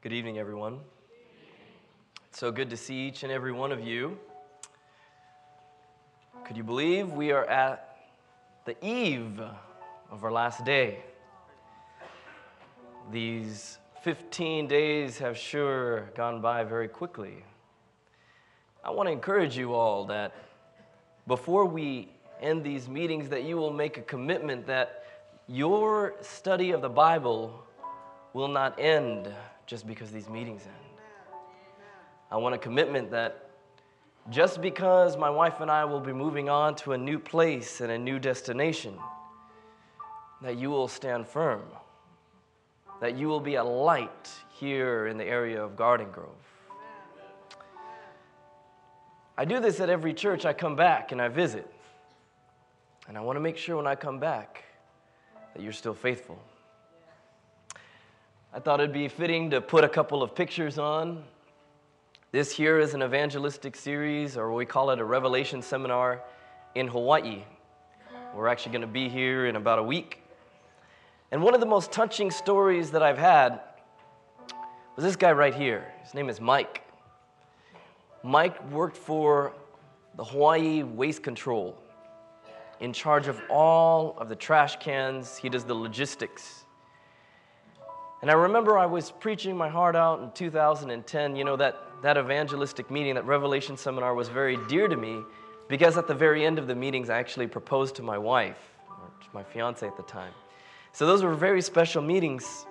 Good evening, everyone. It's so good to see each and every one of you. Could you believe we are at the eve of our last day? These 15 days have sure gone by very quickly. I want to encourage you all that before we end these meetings that you will make a commitment that your study of the Bible will not end just because these meetings end. I want a commitment that just because my wife and I will be moving on to a new place and a new destination, that you will stand firm, that you will be a light here in the area of Garden Grove. I do this at every church I come back and I visit. And I want to make sure when I come back that you're still faithful. I thought it'd be fitting to put a couple of pictures on. This here is an evangelistic series, or we call it a revelation seminar in Hawaii. We're actually going to be here in about a week. And one of the most touching stories that I've had was this guy right here. His name is Mike. Mike worked for the Hawaii Waste Control in charge of all of the trash cans. He does the logistics. And I remember I was preaching my heart out in 2010. You know, that, that evangelistic meeting, that revelation seminar was very dear to me because at the very end of the meetings, I actually proposed to my wife, or to my fiance at the time. So those were very special meetings.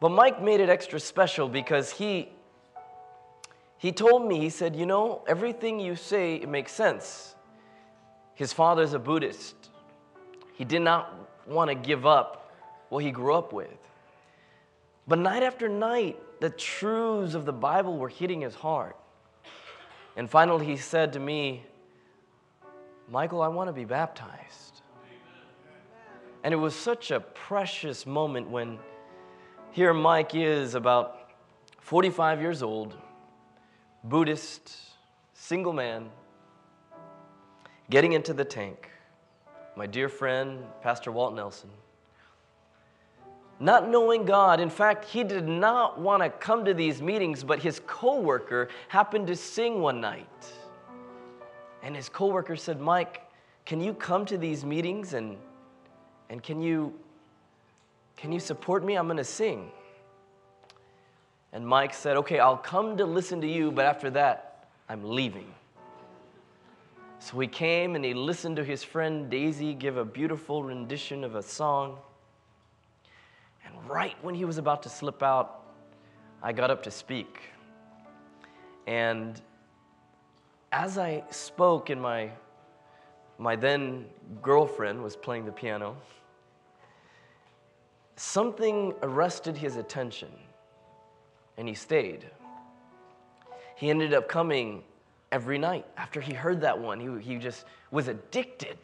But Mike made it extra special because he, he told me, he said, You know, everything you say, it makes sense. His father's a Buddhist. He did not want to give up what he grew up with. But night after night, the truths of the Bible were hitting his heart. And finally, he said to me, Michael, I want to be baptized. And it was such a precious moment when here Mike is about 45 years old, Buddhist, single man, getting into the tank. My dear friend, Pastor Walt Nelson not knowing God. In fact, he did not want to come to these meetings, but his coworker happened to sing one night. And his coworker said, "Mike, can you come to these meetings and and can you can you support me? I'm going to sing." And Mike said, "Okay, I'll come to listen to you, but after that, I'm leaving." So he came and he listened to his friend Daisy give a beautiful rendition of a song right when he was about to slip out, I got up to speak. And as I spoke, and my, my then girlfriend was playing the piano, something arrested his attention, and he stayed. He ended up coming every night after he heard that one. He, he just was addicted.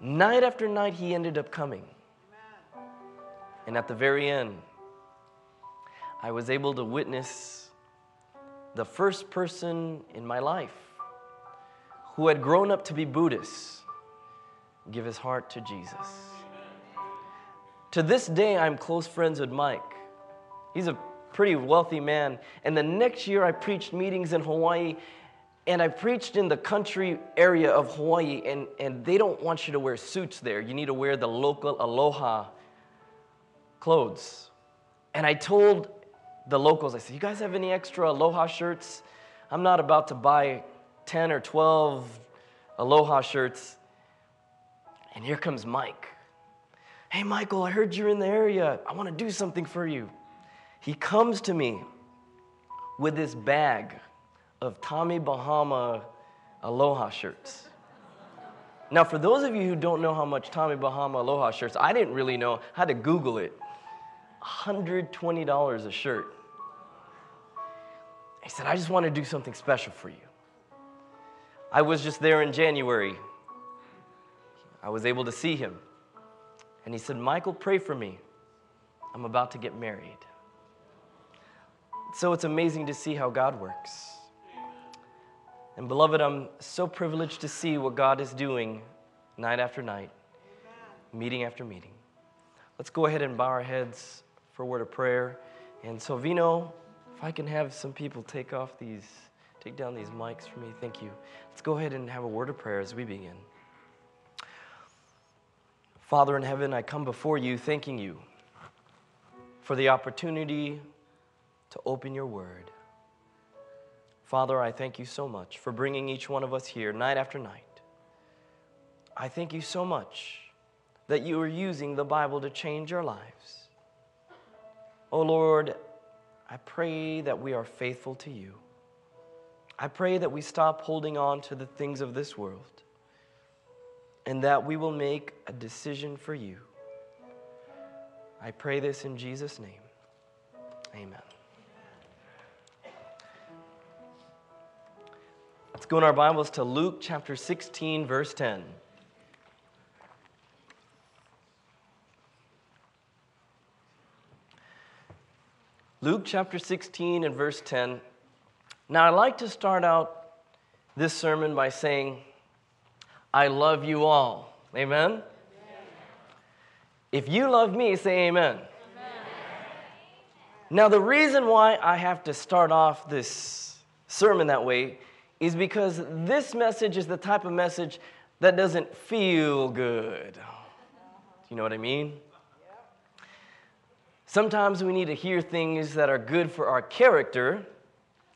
Night after night, he ended up coming. And at the very end, I was able to witness the first person in my life who had grown up to be Buddhist give his heart to Jesus. To this day, I'm close friends with Mike. He's a pretty wealthy man. And the next year, I preached meetings in Hawaii, and I preached in the country area of Hawaii, and, and they don't want you to wear suits there. You need to wear the local aloha clothes. And I told the locals, I said, You guys have any extra aloha shirts? I'm not about to buy 10 or 12 aloha shirts. And here comes Mike. Hey, Michael, I heard you're in the area. I want to do something for you. He comes to me with this bag of Tommy Bahama aloha shirts. Now, for those of you who don't know how much Tommy Bahama aloha shirts, I didn't really know. Had to Google it. $120 a shirt. He said, I just want to do something special for you. I was just there in January. I was able to see him. And he said, Michael, pray for me. I'm about to get married. So it's amazing to see how God works. And beloved, I'm so privileged to see what God is doing night after night, meeting after meeting. Let's go ahead and bow our heads for a word of prayer. And so, Vino, if I can have some people take off these, take down these mics for me, thank you. Let's go ahead and have a word of prayer as we begin. Father in heaven, I come before you thanking you for the opportunity to open your word. Father, I thank you so much for bringing each one of us here night after night. I thank you so much that you are using the Bible to change our lives. Oh Lord, I pray that we are faithful to you. I pray that we stop holding on to the things of this world and that we will make a decision for you. I pray this in Jesus' name. Amen. Let's go in our Bibles to Luke chapter 16, verse 10. Luke chapter 16 and verse 10. Now, I'd like to start out this sermon by saying, I love you all. Amen? amen. If you love me, say amen. amen. Now, the reason why I have to start off this sermon that way is because this message is the type of message that doesn't feel good. Do you know what I mean? Sometimes we need to hear things that are good for our character.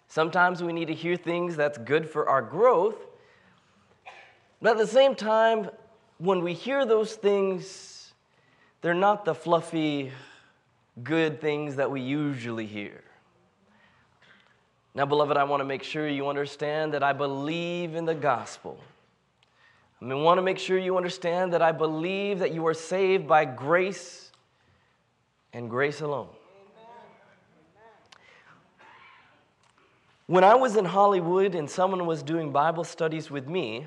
Sometimes we need to hear things that's good for our growth. But at the same time, when we hear those things, they're not the fluffy, good things that we usually hear. Now, beloved, I want to make sure you understand that I believe in the gospel. I mean, want to make sure you understand that I believe that you are saved by grace and grace alone. When I was in Hollywood and someone was doing Bible studies with me,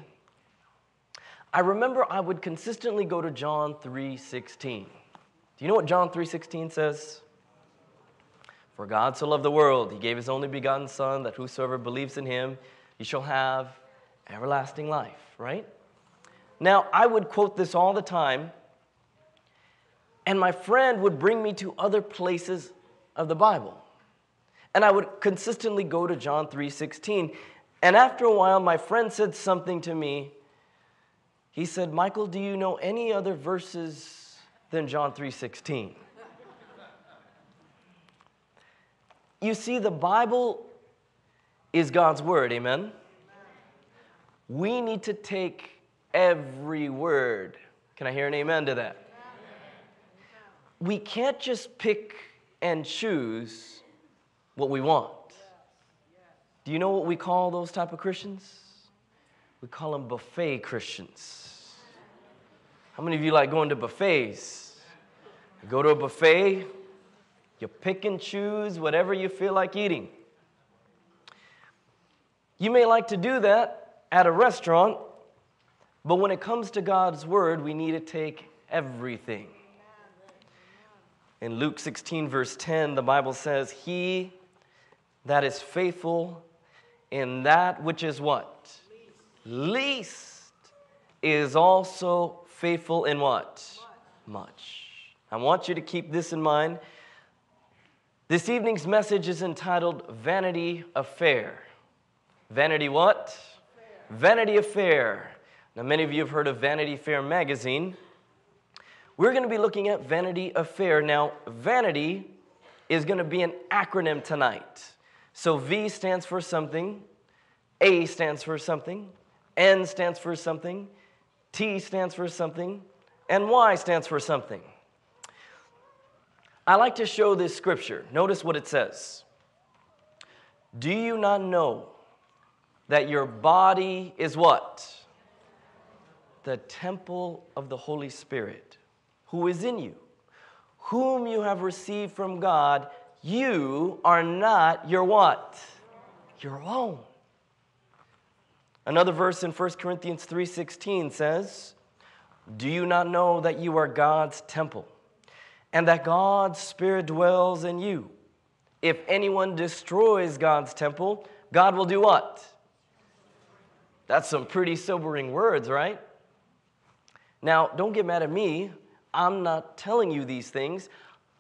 I remember I would consistently go to John 3:16. Do you know what John 3:16 says? For God so loved the world, he gave his only begotten son that whosoever believes in him, he shall have everlasting life, right? Now, I would quote this all the time and my friend would bring me to other places of the Bible. And I would consistently go to John 3:16. And after a while my friend said something to me. He said, "Michael, do you know any other verses than John 3:16?" you see the Bible is God's word, amen? We need to take every word. Can I hear an amen to that? We can't just pick and choose what we want. Do you know what we call those type of Christians? We call them buffet Christians. How many of you like going to buffets? You go to a buffet, you pick and choose whatever you feel like eating. You may like to do that at a restaurant, but when it comes to God's word, we need to take everything. In Luke 16, verse 10, the Bible says, He that is faithful in that which is what? Least, Least is also faithful in what? Much. Much. I want you to keep this in mind. This evening's message is entitled Vanity Affair. Vanity what? Vanity Affair. Now, many of you have heard of Vanity Fair magazine. We're going to be looking at Vanity Affair. Now, vanity is going to be an acronym tonight. So, V stands for something, A stands for something, N stands for something, T stands for something, and Y stands for something. I like to show this scripture. Notice what it says. Do you not know that your body is what? The temple of the Holy Spirit who is in you, whom you have received from God, you are not your what? Your own. Another verse in 1 Corinthians 3:16 says, "Do you not know that you are God's temple and that God's spirit dwells in you? If anyone destroys God's temple, God will do what?" That's some pretty sobering words, right? Now, don't get mad at me. I'm not telling you these things.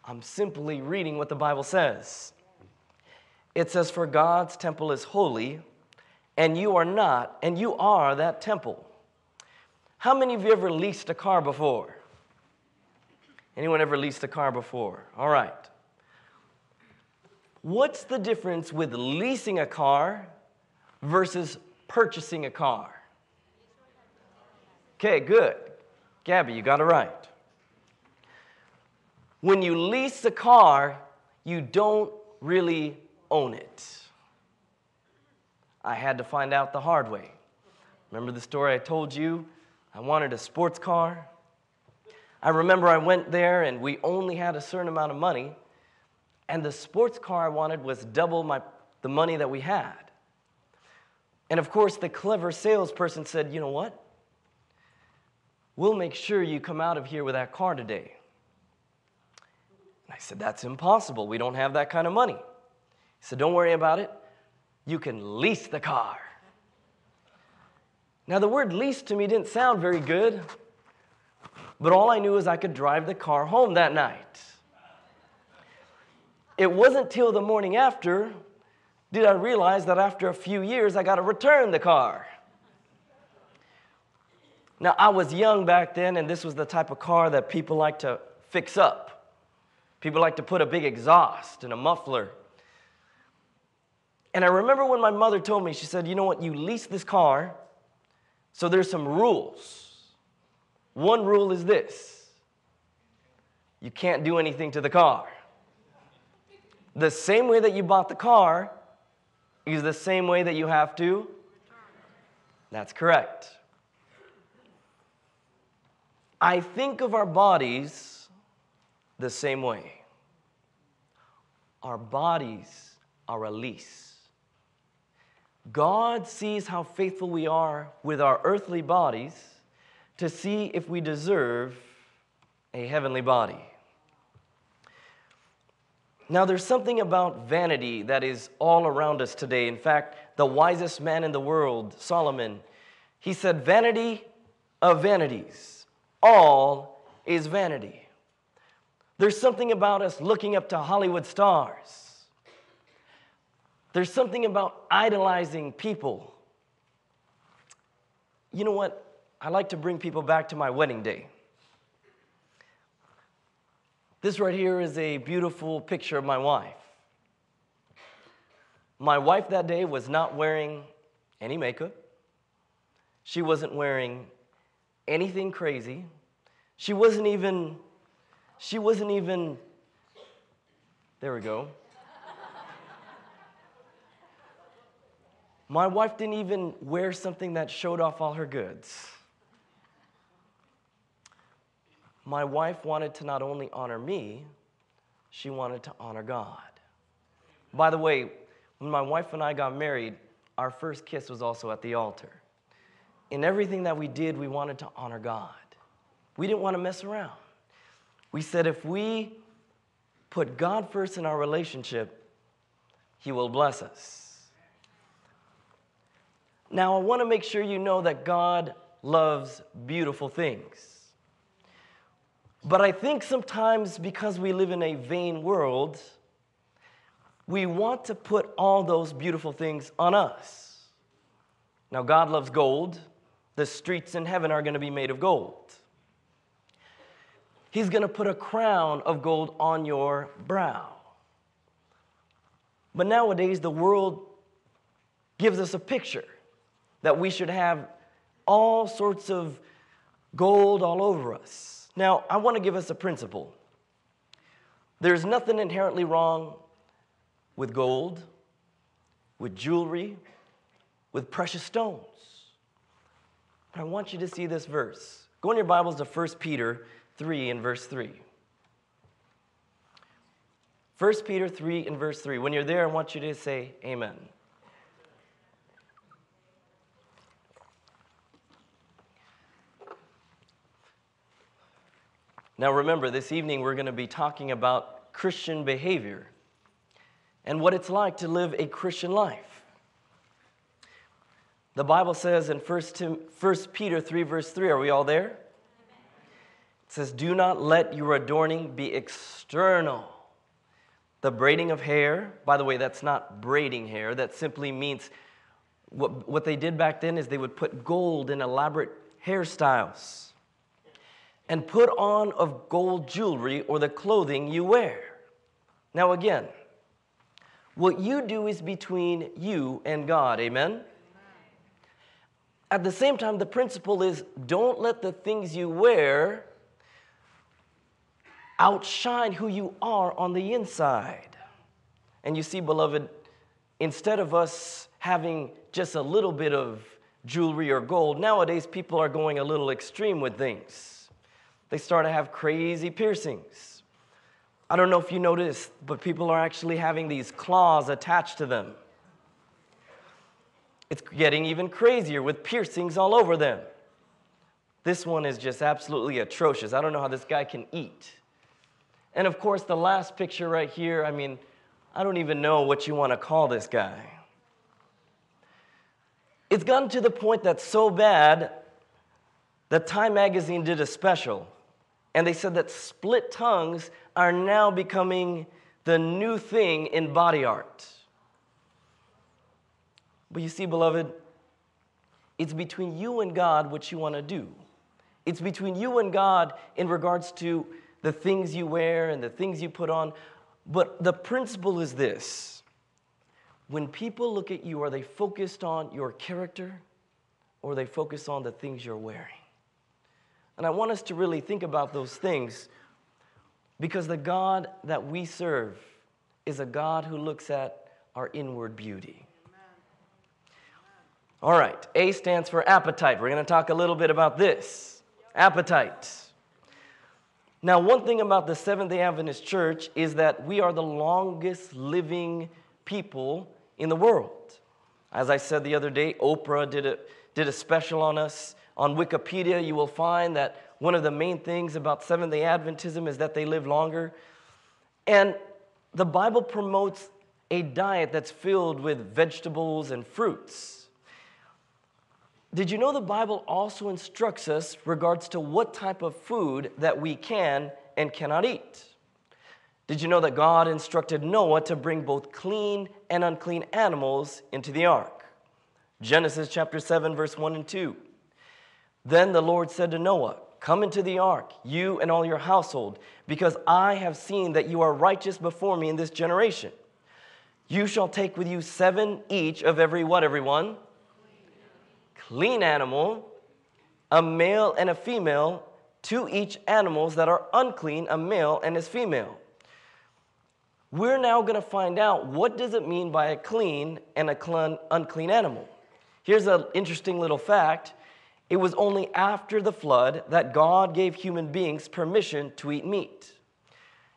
I'm simply reading what the Bible says. It says, For God's temple is holy, and you are not, and you are that temple. How many of you ever leased a car before? Anyone ever leased a car before? All right. What's the difference with leasing a car versus purchasing a car? Okay, good. Gabby, you got it right. When you lease a car, you don't really own it. I had to find out the hard way. Remember the story I told you? I wanted a sports car. I remember I went there and we only had a certain amount of money, and the sports car I wanted was double my, the money that we had. And of course, the clever salesperson said, You know what? We'll make sure you come out of here with that car today. I said, That's impossible. We don't have that kind of money. He said, Don't worry about it. You can lease the car. Now, the word lease to me didn't sound very good, but all I knew is I could drive the car home that night. It wasn't till the morning after did I realize that after a few years I got to return the car. Now, I was young back then, and this was the type of car that people like to fix up. People like to put a big exhaust and a muffler. And I remember when my mother told me, she said, You know what? You lease this car, so there's some rules. One rule is this you can't do anything to the car. The same way that you bought the car is the same way that you have to. That's correct. I think of our bodies the same way. Our bodies are a lease. God sees how faithful we are with our earthly bodies to see if we deserve a heavenly body. Now, there's something about vanity that is all around us today. In fact, the wisest man in the world, Solomon, he said, Vanity of vanities, all is vanity. There's something about us looking up to Hollywood stars. There's something about idolizing people. You know what? I like to bring people back to my wedding day. This right here is a beautiful picture of my wife. My wife that day was not wearing any makeup. She wasn't wearing anything crazy. She wasn't even, she wasn't even, there we go. My wife didn't even wear something that showed off all her goods. my wife wanted to not only honor me, she wanted to honor God. By the way, when my wife and I got married, our first kiss was also at the altar. In everything that we did, we wanted to honor God. We didn't want to mess around. We said if we put God first in our relationship, He will bless us. Now, I want to make sure you know that God loves beautiful things. But I think sometimes because we live in a vain world, we want to put all those beautiful things on us. Now, God loves gold. The streets in heaven are going to be made of gold. He's going to put a crown of gold on your brow. But nowadays, the world gives us a picture that we should have all sorts of gold all over us. Now, I want to give us a principle. There's nothing inherently wrong with gold, with jewelry, with precious stones. But I want you to see this verse. Go in your Bibles to 1 Peter 3 and verse 3. 1 Peter 3 and verse 3. When you're there, I want you to say amen. Now, remember, this evening we're going to be talking about Christian behavior and what it's like to live a Christian life. The Bible says in 1 Peter 3, verse 3, are we all there? It says, Do not let your adorning be external. The braiding of hair, by the way, that's not braiding hair. That simply means what, what they did back then is they would put gold in elaborate hairstyles and put on of gold jewelry or the clothing you wear. Now, again, what you do is between you and God. Amen? At the same time, the principle is don't let the things you wear outshine who you are on the inside. And you see, beloved, instead of us having just a little bit of jewelry or gold, nowadays people are going a little extreme with things. They start to have crazy piercings. I don't know if you noticed, but people are actually having these claws attached to them. It's getting even crazier with piercings all over them. This one is just absolutely atrocious. I don't know how this guy can eat. And of course, the last picture right here, I mean, I don't even know what you want to call this guy. It's gotten to the point that's so bad that Time Magazine did a special, and they said that split tongues are now becoming the new thing in body art. But you see, beloved, it's between you and God what you want to do. It's between you and God in regards to the things you wear and the things you put on. But the principle is this when people look at you, are they focused on your character or they focused on the things you're wearing? And I want us to really think about those things because the God that we serve is a God who looks at our inward beauty. All right, A stands for appetite. We're going to talk a little bit about this appetite. Now, one thing about the Seventh day Adventist Church is that we are the longest living people in the world. As I said the other day, Oprah did a, did a special on us. On Wikipedia, you will find that one of the main things about Seventh day Adventism is that they live longer. And the Bible promotes a diet that's filled with vegetables and fruits. Did you know the Bible also instructs us regards to what type of food that we can and cannot eat? Did you know that God instructed Noah to bring both clean and unclean animals into the ark? Genesis chapter 7 verse 1 and 2. Then the Lord said to Noah, Come into the ark, you and all your household, because I have seen that you are righteous before me in this generation. You shall take with you seven each of every what, everyone? Clean animal, a male and a female, to each animals that are unclean, a male and his female. We're now going to find out what does it mean by a clean and a unclean animal. Here's an interesting little fact. It was only after the flood that God gave human beings permission to eat meat.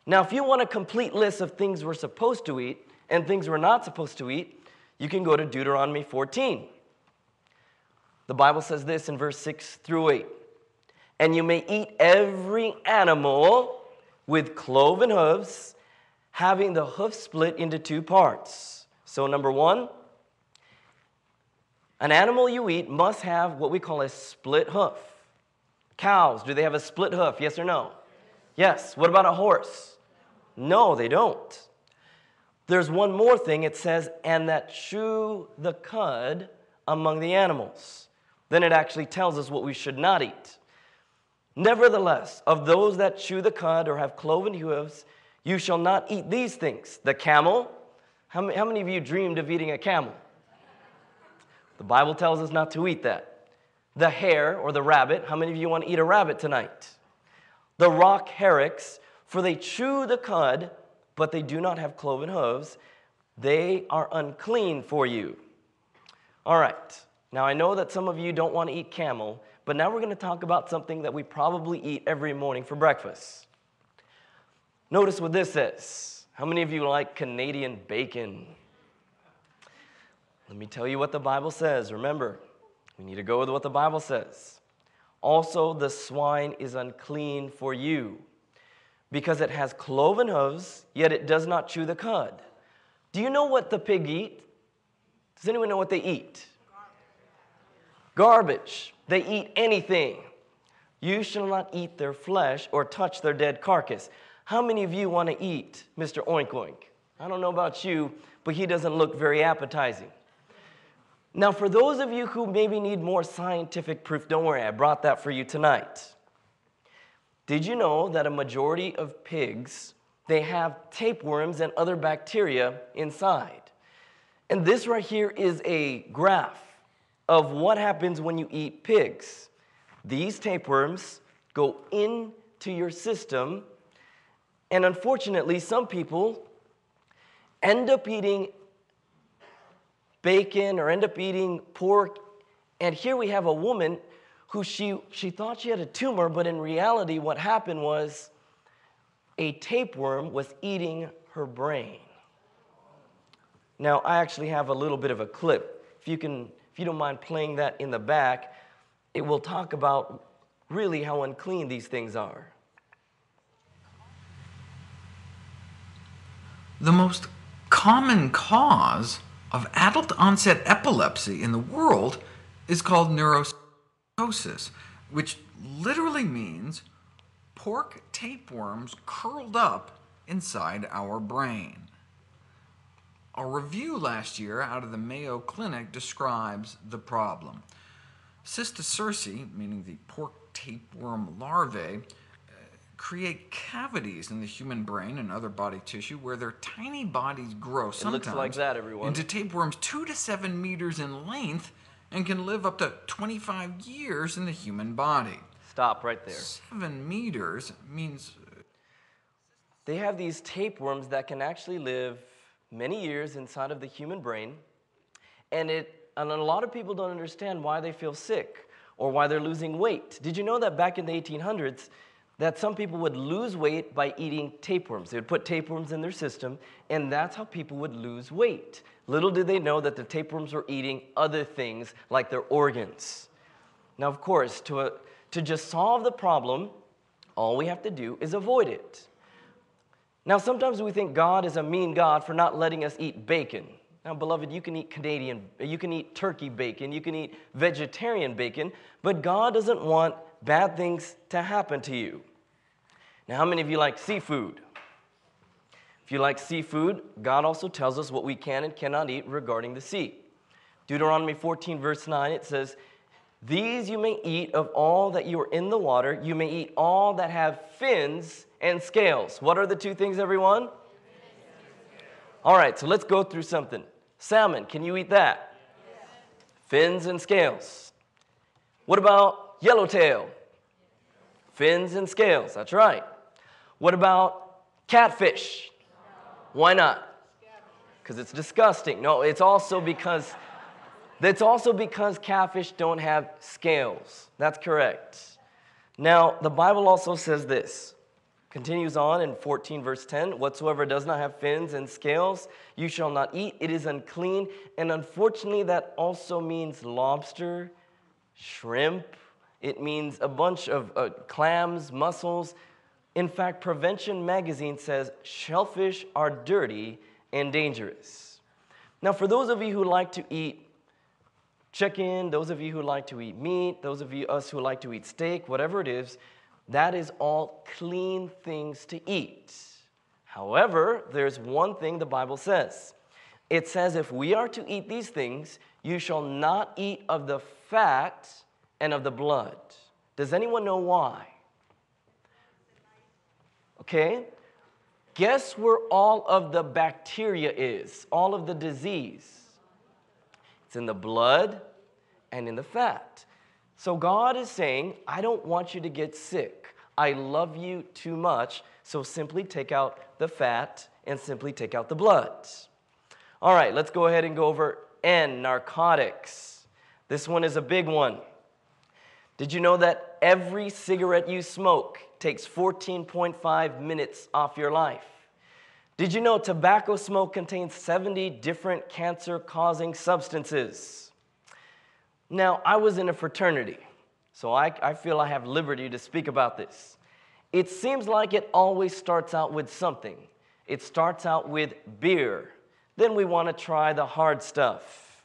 Now, if you want a complete list of things we're supposed to eat and things we're not supposed to eat, you can go to Deuteronomy 14. The Bible says this in verse 6 through 8 And you may eat every animal with cloven hooves, having the hoof split into two parts. So, number one, an animal you eat must have what we call a split hoof. Cows, do they have a split hoof? Yes or no? Yes. What about a horse? No, they don't. There's one more thing it says, and that chew the cud among the animals then it actually tells us what we should not eat. Nevertheless, of those that chew the cud or have cloven hooves, you shall not eat these things. The camel, how many, of you dreamed of eating a camel? The Bible tells us not to eat that. The hare or the rabbit, how many of you want to eat a rabbit tonight? The rock hyrax, for they chew the cud, but they do not have cloven hooves. They are unclean for you. All right. Now, I know that some of you don't want to eat camel, but now we're going to talk about something that we probably eat every morning for breakfast. Notice what this says. How many of you like Canadian bacon? Let me tell you what the Bible says. Remember, we need to go with what the Bible says. Also, the swine is unclean for you because it has cloven hooves, yet it does not chew the cud. Do you know what the pig eat? Does anyone know what they eat? Garbage. They eat anything. You shall not eat their flesh or touch their dead carcass. How many of you want to eat Mr. Oink Oink? I don't know about you, but he doesn't look very appetizing. Now, for those of you who maybe need more scientific proof, don't worry, I brought that for you tonight. Did you know that a majority of pigs, they have tapeworms and other bacteria inside? And this right here is a graph of what happens when you eat pigs. These tapeworms go into your system, and unfortunately, some people end up eating bacon or end up eating pork. And here we have a woman who she, she thought she had a tumor, but in reality, what happened was a tapeworm was eating her brain. Now, I actually have a little bit of a clip. If you can, if you don't mind playing that in the back, it will talk about really how unclean these things are. The most common cause of adult onset epilepsy in the world is called neurocysticercosis, which literally means pork tapeworms curled up inside our brain. A review last year out of the Mayo Clinic describes the problem. Cysticerci, meaning the pork tapeworm larvae, uh, create cavities in the human brain and other body tissue where their tiny bodies grow It looks like that, everyone. into tapeworms two to seven meters in length and can live up to 25 years in the human body. Stop right there. Seven meters means uh, They have these tapeworms that can actually live many years inside of the human brain. And, it, and a lot of people don't understand why they feel sick or why they're losing weight. Did you know that back in the 1800s, that some people would lose weight by eating tapeworms? They would put tapeworms in their system, and that's how people would lose weight. Little did they know that the tapeworms were eating other things like their organs. Now, of course, to, uh, to just solve the problem, all we have to do is avoid it. Now, sometimes we think God is a mean God for not letting us eat bacon. Now, beloved, you can eat Canadian, you can eat turkey bacon, you can eat vegetarian bacon, but God doesn't want bad things to happen to you. Now, how many of you like seafood? If you like seafood, God also tells us what we can and cannot eat regarding the sea. Deuteronomy 14, verse 9, it says, These you may eat of all that you are in the water, you may eat all that have fins and scales. What are the two things, everyone? All right, so let's go through something. Salmon, can you eat that? Fins and scales. What about yellowtail? Fins and scales, that's right. What about catfish? Why not? Because it's disgusting. No, it's also because that's also because catfish don't have scales. That's correct. Now, the Bible also says this. Continues on in 14, verse 10 Whatsoever does not have fins and scales, you shall not eat. It is unclean. And unfortunately, that also means lobster, shrimp. It means a bunch of uh, clams, mussels. In fact, Prevention Magazine says shellfish are dirty and dangerous. Now, for those of you who like to eat chicken, those of you who like to eat meat, those of you us who like to eat steak, whatever it is, that is all clean things to eat. However, there's one thing the Bible says. It says, if we are to eat these things, you shall not eat of the fat and of the blood. Does anyone know why? Okay? Guess where all of the bacteria is, all of the disease? It's in the blood and in the fat. So God is saying, I don't want you to get sick. I love you too much, so simply take out the fat and simply take out the blood. All right, let's go ahead and go over N, narcotics. This one is a big one. Did you know that every cigarette you smoke takes 14.5 minutes off your life? Did you know tobacco smoke contains 70 different cancer causing substances? Now, I was in a fraternity, so I, I feel I have liberty to speak about this. It seems like it always starts out with something. It starts out with beer. Then we want to try the hard stuff.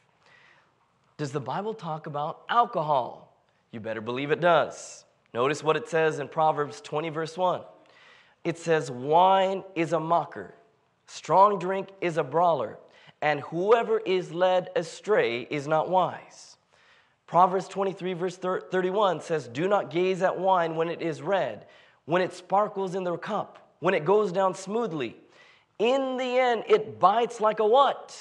Does the Bible talk about alcohol? You better believe it does. Notice what it says in Proverbs 20, verse 1. It says, Wine is a mocker, strong drink is a brawler, and whoever is led astray is not wise. Proverbs 23, verse 31 says, Do not gaze at wine when it is red, when it sparkles in the cup, when it goes down smoothly. In the end, it bites like a what?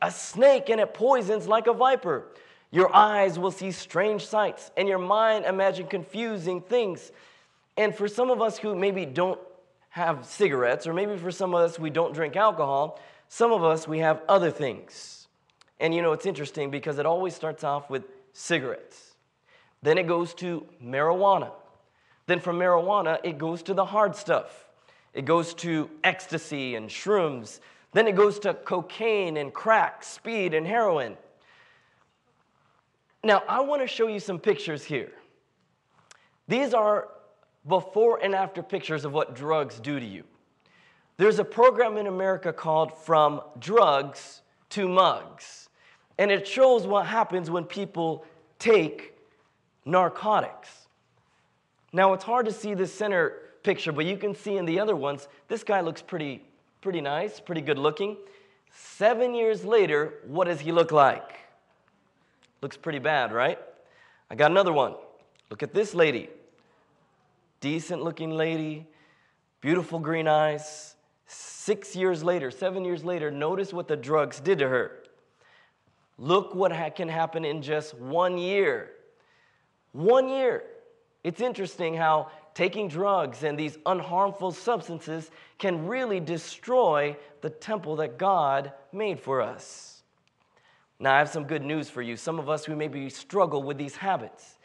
A snake, and it poisons like a viper. Your eyes will see strange sights, and your mind imagine confusing things. And for some of us who maybe don't have cigarettes, or maybe for some of us we don't drink alcohol, some of us we have other things. And you know, it's interesting because it always starts off with cigarettes. Then it goes to marijuana. Then from marijuana, it goes to the hard stuff. It goes to ecstasy and shrooms. Then it goes to cocaine and crack, speed and heroin. Now, I want to show you some pictures here. These are before and after pictures of what drugs do to you. There's a program in America called From Drugs to Mugs, and it shows what happens when people take narcotics. Now, it's hard to see this center picture, but you can see in the other ones, this guy looks pretty, pretty nice, pretty good looking. Seven years later, what does he look like? Looks pretty bad, right? I got another one. Look at this lady. Decent looking lady, beautiful green eyes. Six years later, seven years later, notice what the drugs did to her. Look what can happen in just one year. One year. It's interesting how taking drugs and these unharmful substances can really destroy the temple that God made for us. Now, I have some good news for you. Some of us who maybe struggle with these habits.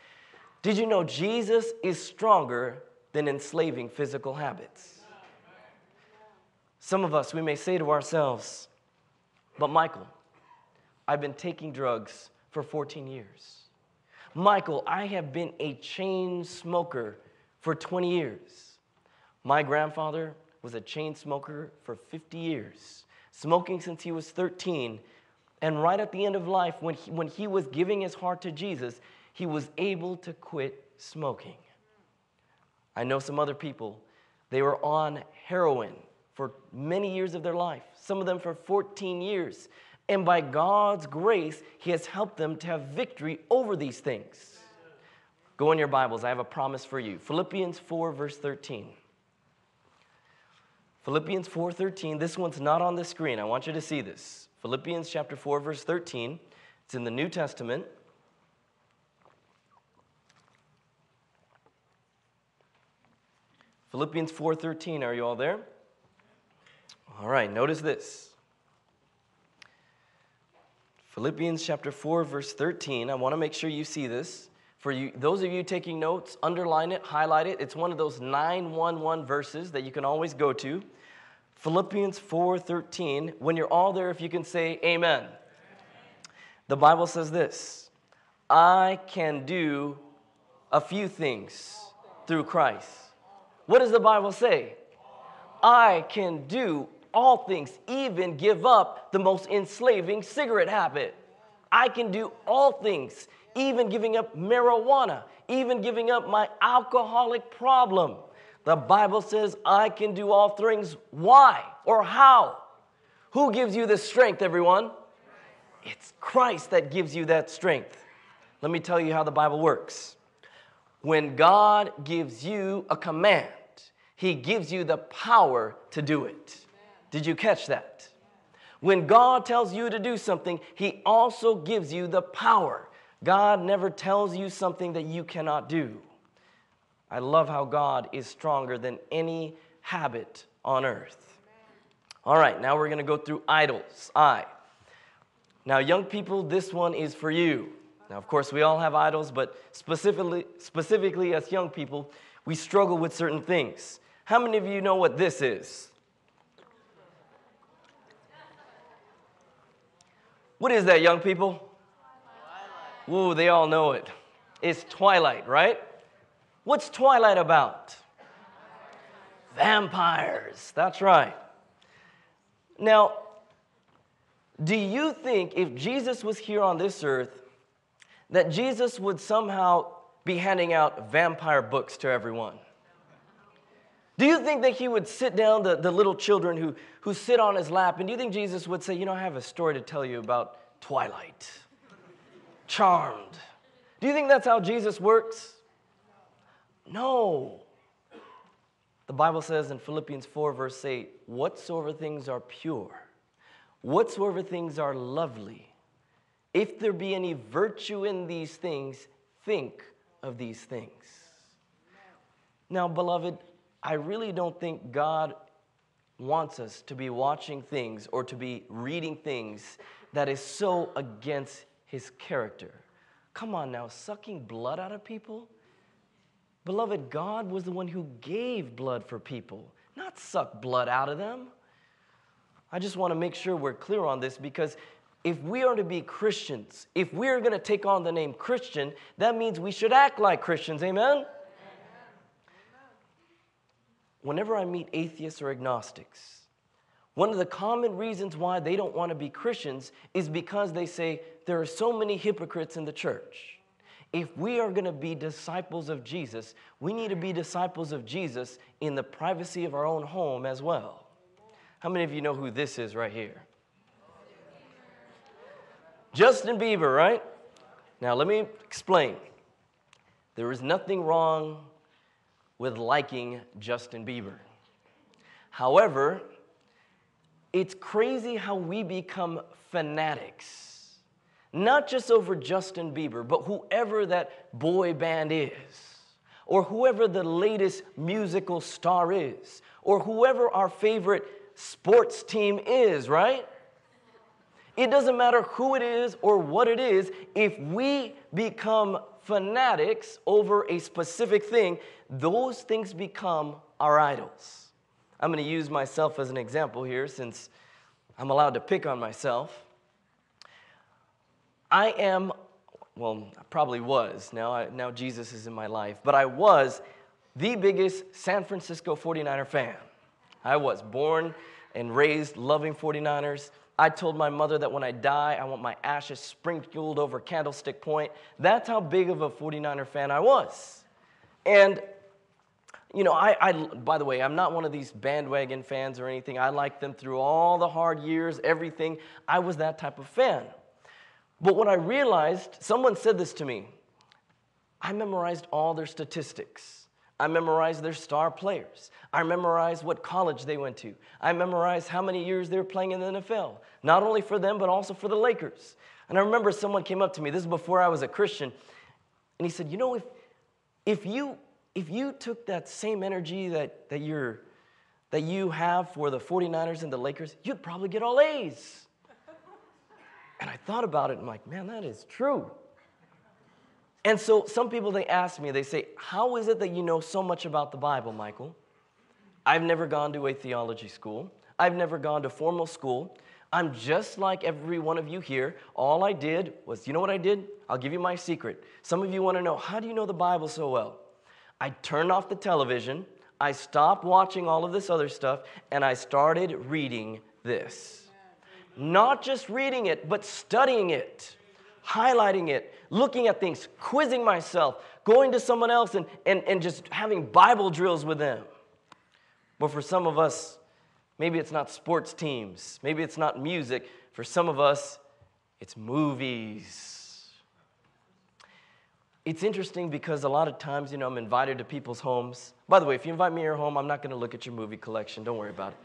Did you know Jesus is stronger than enslaving physical habits? Some of us, we may say to ourselves, but Michael, I've been taking drugs for 14 years. Michael, I have been a chain smoker for 20 years. My grandfather was a chain smoker for 50 years, smoking since he was 13 and right at the end of life, when he, when he was giving his heart to Jesus, he was able to quit smoking. I know some other people, they were on heroin for many years of their life, some of them for 14 years. And by God's grace, He has helped them to have victory over these things. Go in your Bibles, I have a promise for you. Philippians 4, verse 13. Philippians 4:13. This one's not on the screen. I want you to see this. Philippians chapter 4 verse 13. It's in the New Testament. Philippians 4:13. Are you all there? All right, notice this. Philippians chapter 4 verse 13. I want to make sure you see this. For you, those of you taking notes, underline it, highlight it. It's one of those 911 verses that you can always go to. Philippians 4:13. When you're all there, if you can say amen. The Bible says this I can do a few things through Christ. What does the Bible say? I can do all things, even give up the most enslaving cigarette habit. I can do all things, even giving up marijuana, even giving up my alcoholic problem. The Bible says, I can do all things. Why or how? Who gives you the strength, everyone? It's Christ that gives you that strength. Let me tell you how the Bible works. When God gives you a command, He gives you the power to do it. Did you catch that? When God tells you to do something, He also gives you the power. God never tells you something that you cannot do. I love how God is stronger than any habit on earth. All right, now we're going to go through idols. I. Now, young people, this one is for you. Now, of course, we all have idols, but specifically, specifically as young people, we struggle with certain things. How many of you know what this is? What is that, young people? Ooh, they all know it. It's Twilight, right? What's Twilight about? Vampires. That's right. Now, do you think if Jesus was here on this earth, that Jesus would somehow be handing out vampire books to everyone? Do you think that he would sit down, the, the little children who, who sit on his lap, and do you think Jesus would say, You know, I have a story to tell you about Twilight, Charmed? Do you think that's how Jesus works? No. The Bible says in Philippians 4, verse 8, whatsoever things are pure, whatsoever things are lovely, if there be any virtue in these things, think of these things. Now, beloved, I really don't think God wants us to be watching things or to be reading things that is so against his character. Come on now, sucking blood out of people? Beloved, God was the one who gave blood for people, not suck blood out of them. I just want to make sure we're clear on this because if we are to be Christians, if we're going to take on the name Christian, that means we should act like Christians. Amen? Whenever I meet atheists or agnostics, one of the common reasons why they don't want to be Christians is because they say there are so many hypocrites in the church. If we are going to be disciples of Jesus, we need to be disciples of Jesus in the privacy of our own home as well. How many of you know who this is right here? Justin Bieber, right? Now, let me explain. There is nothing wrong with liking Justin Bieber. However, it's crazy how we become fanatics not just over Justin Bieber, but whoever that boy band is, or whoever the latest musical star is, or whoever our favorite sports team is, right? It doesn't matter who it is or what it is, if we become fanatics over a specific thing, those things become our idols. I'm going to use myself as an example here since I'm allowed to pick on myself. I am, well, I probably was. Now, I, now Jesus is in my life, but I was the biggest San Francisco 49er fan. I was born and raised loving 49ers. I told my mother that when I die, I want my ashes sprinkled over Candlestick Point. That's how big of a 49er fan I was. And, you know, I, I, by the way, I'm not one of these bandwagon fans or anything. I liked them through all the hard years, everything. I was that type of fan. But what I realized, someone said this to me I memorized all their statistics. I memorized their star players. I memorized what college they went to. I memorized how many years they were playing in the NFL, not only for them, but also for the Lakers. And I remember someone came up to me, this is before I was a Christian, and he said, You know, if, if, you, if you took that same energy that, that, you're, that you have for the 49ers and the Lakers, you'd probably get all A's. And I thought about it and I'm like, man, that is true. And so some people they ask me, they say, How is it that you know so much about the Bible, Michael? I've never gone to a theology school. I've never gone to formal school. I'm just like every one of you here. All I did was, you know what I did? I'll give you my secret. Some of you want to know, how do you know the Bible so well? I turned off the television, I stopped watching all of this other stuff, and I started reading this not just reading it, but studying it, highlighting it, looking at things, quizzing myself, going to someone else and, and, and just having Bible drills with them. But for some of us, maybe it's not sports teams, maybe it's not music. For some of us, it's movies. It's interesting because a lot of times, you know, I'm invited to people's homes. By the way, if you invite me to your home, I'm not going to look at your movie collection. Don't worry about it.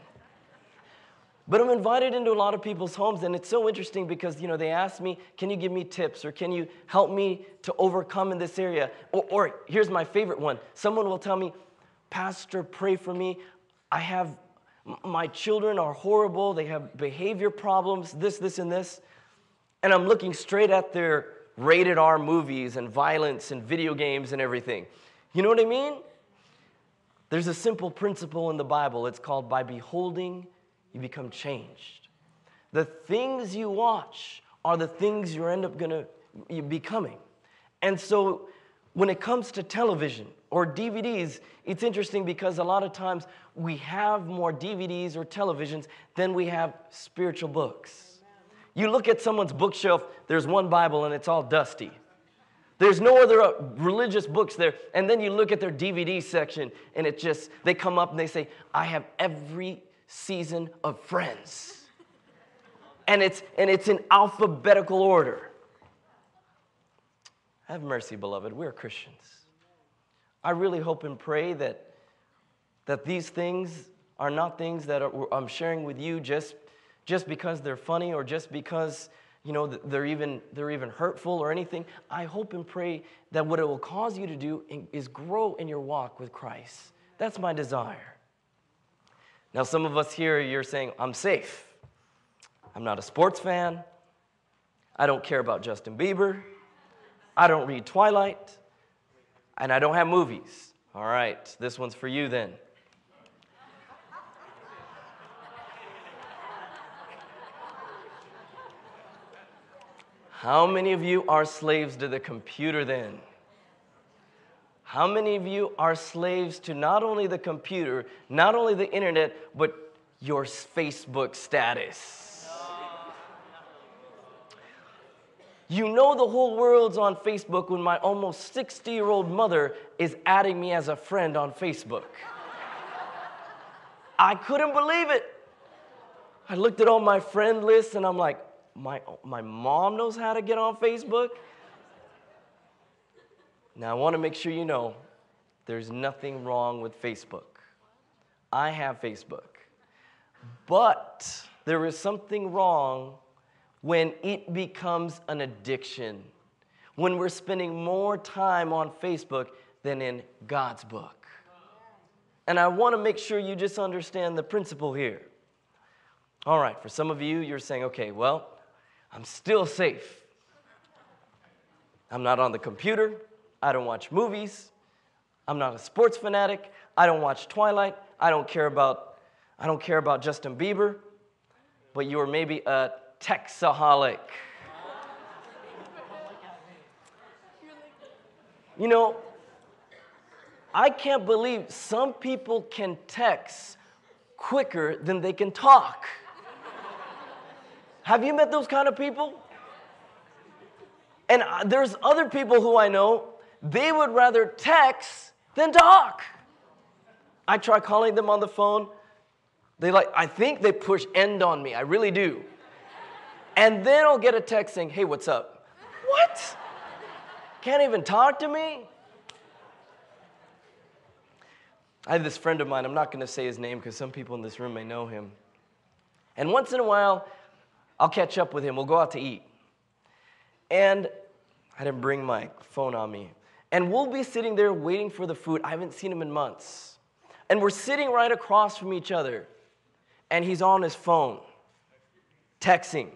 But I'm invited into a lot of people's homes, and it's so interesting because you know they ask me, "Can you give me tips, or can you help me to overcome in this area?" Or, or here's my favorite one: someone will tell me, "Pastor, pray for me. I have my children are horrible. They have behavior problems. This, this, and this." And I'm looking straight at their rated R movies and violence and video games and everything. You know what I mean? There's a simple principle in the Bible. It's called by beholding you become changed. The things you watch are the things you end up going to becoming. And so when it comes to television or DVDs, it's interesting because a lot of times we have more DVDs or televisions than we have spiritual books. You look at someone's bookshelf, there's one Bible and it's all dusty. There's no other uh, religious books there. And then you look at their DVD section and it just, they come up and they say, I have every season of Friends. And it's, and it's in alphabetical order. Have mercy, beloved. We're Christians. I really hope and pray that, that these things are not things that are, I'm sharing with you just, just because they're funny or just because you know, they're even, they're even hurtful or anything. I hope and pray that what it will cause you to do is grow in your walk with Christ. That's my desire. Now, some of us here, you're saying, I'm safe. I'm not a sports fan. I don't care about Justin Bieber. I don't read Twilight. And I don't have movies. All right, this one's for you then. How many of you are slaves to the computer then? How many of you are slaves to not only the computer, not only the internet, but your Facebook status? You know the whole world's on Facebook when my almost 60 year old mother is adding me as a friend on Facebook. I couldn't believe it. I looked at all my friend lists and I'm like, my, my mom knows how to get on Facebook. Now, I want to make sure you know there's nothing wrong with Facebook. I have Facebook. But there is something wrong when it becomes an addiction, when we're spending more time on Facebook than in God's book. And I want to make sure you just understand the principle here. All right, for some of you, you're saying, okay, well, I'm still safe. I'm not on the computer. I don't watch movies. I'm not a sports fanatic. I don't watch Twilight. I don't care about I don't care about Justin Bieber. But you're maybe a texaholic. You know, I can't believe some people can text quicker than they can talk. Have you met those kind of people? And uh, there's other people who I know, they would rather text than talk. I try calling them on the phone. They like, I think they push end on me. I really do. And then I'll get a text saying, hey, what's up? What? Can't even talk to me? I have this friend of mine, I'm not going to say his name because some people in this room may know him. And once in a while, I'll catch up with him. We'll go out to eat. And I didn't bring my phone on me. And we'll be sitting there waiting for the food. I haven't seen him in months. And we're sitting right across from each other. And he's on his phone, texting,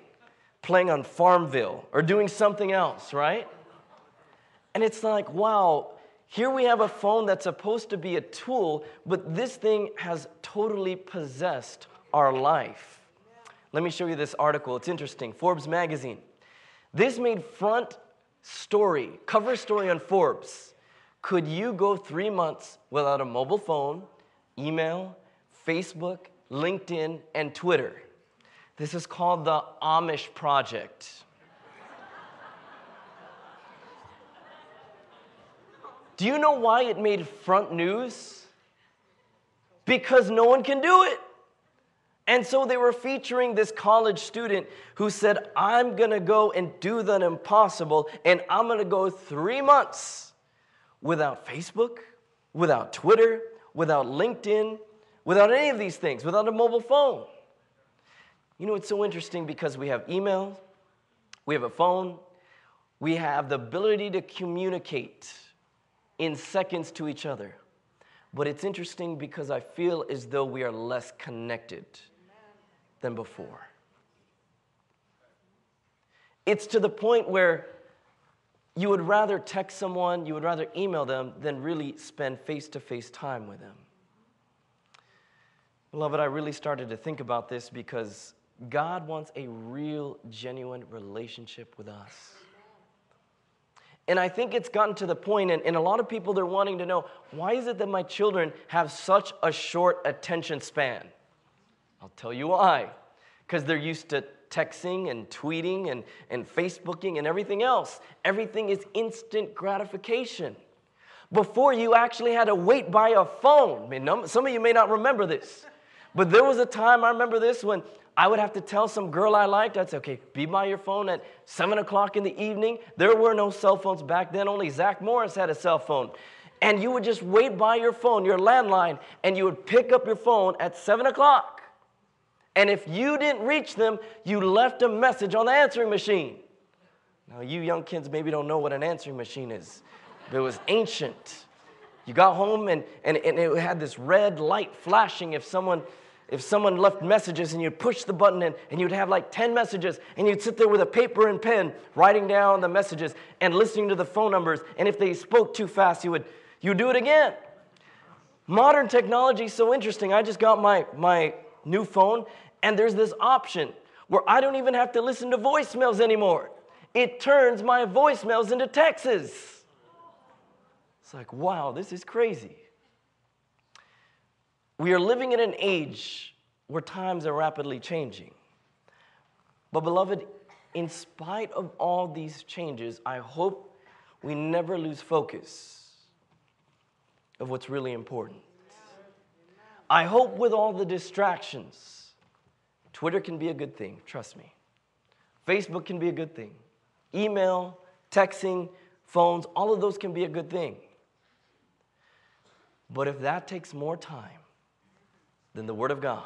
playing on Farmville, or doing something else, right? And it's like, wow, here we have a phone that's supposed to be a tool, but this thing has totally possessed our life. Let me show you this article. It's interesting. Forbes magazine. This made front story, cover story on Forbes. Could you go three months without a mobile phone, email, Facebook, LinkedIn, and Twitter? This is called the Amish Project. Do you know why it made front news? Because no one can do it. And so they were featuring this college student who said, I'm gonna go and do the impossible, and I'm gonna go three months without Facebook, without Twitter, without LinkedIn, without any of these things, without a mobile phone. You know, it's so interesting because we have email, we have a phone, we have the ability to communicate in seconds to each other. But it's interesting because I feel as though we are less connected than before. It's to the point where you would rather text someone, you would rather email them than really spend face to face time with them. Beloved, I really started to think about this because God wants a real, genuine relationship with us. And I think it's gotten to the point, and, and, a lot of people they're wanting to know why is it that my children have such a short attention span? I'll tell you why. Because they're used to texting and tweeting and, and Facebooking and everything else. Everything is instant gratification. Before you actually had to wait by a phone. I mean, some of you may not remember this, but there was a time, I remember this, when I would have to tell some girl I liked, I'd say, okay, be by your phone at 7 o'clock in the evening. There were no cell phones back then, only Zach Morris had a cell phone. And you would just wait by your phone, your landline, and you would pick up your phone at 7 o'clock. And if you didn't reach them, you left a message on the answering machine. Now, you young kids maybe don't know what an answering machine is, but it was ancient. You got home and, and, and it had this red light flashing if someone if someone left messages and you'd push the button and, and you'd have like 10 messages and you'd sit there with a paper and pen writing down the messages and listening to the phone numbers and if they spoke too fast you would you'd do it again modern technology is so interesting i just got my, my new phone and there's this option where i don't even have to listen to voicemails anymore it turns my voicemails into texts it's like wow this is crazy we are living in an age where times are rapidly changing. But, beloved, in spite of all these changes, I hope we never lose focus of what's really important. I hope with all the distractions, Twitter can be a good thing, trust me. Facebook can be a good thing. Email, texting, phones, all of those can be a good thing. But if that takes more time, than the Word of God,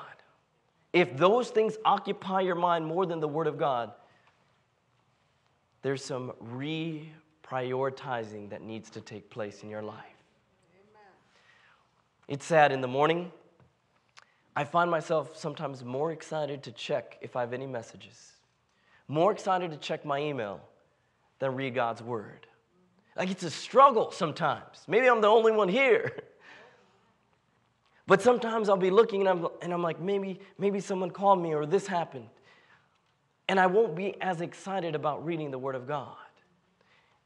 if those things occupy your mind more than the Word of God, there's some reprioritizing that needs to take place in your life. Amen. It's sad in the morning. I find myself sometimes more excited to check if I have any messages, more excited to check my email than read God's Word. Like it's a struggle sometimes. Maybe I'm the only one here. But sometimes I'll be looking and I'm, and I'm like, maybe, maybe someone called me or this happened. And I won't be as excited about reading the Word of God.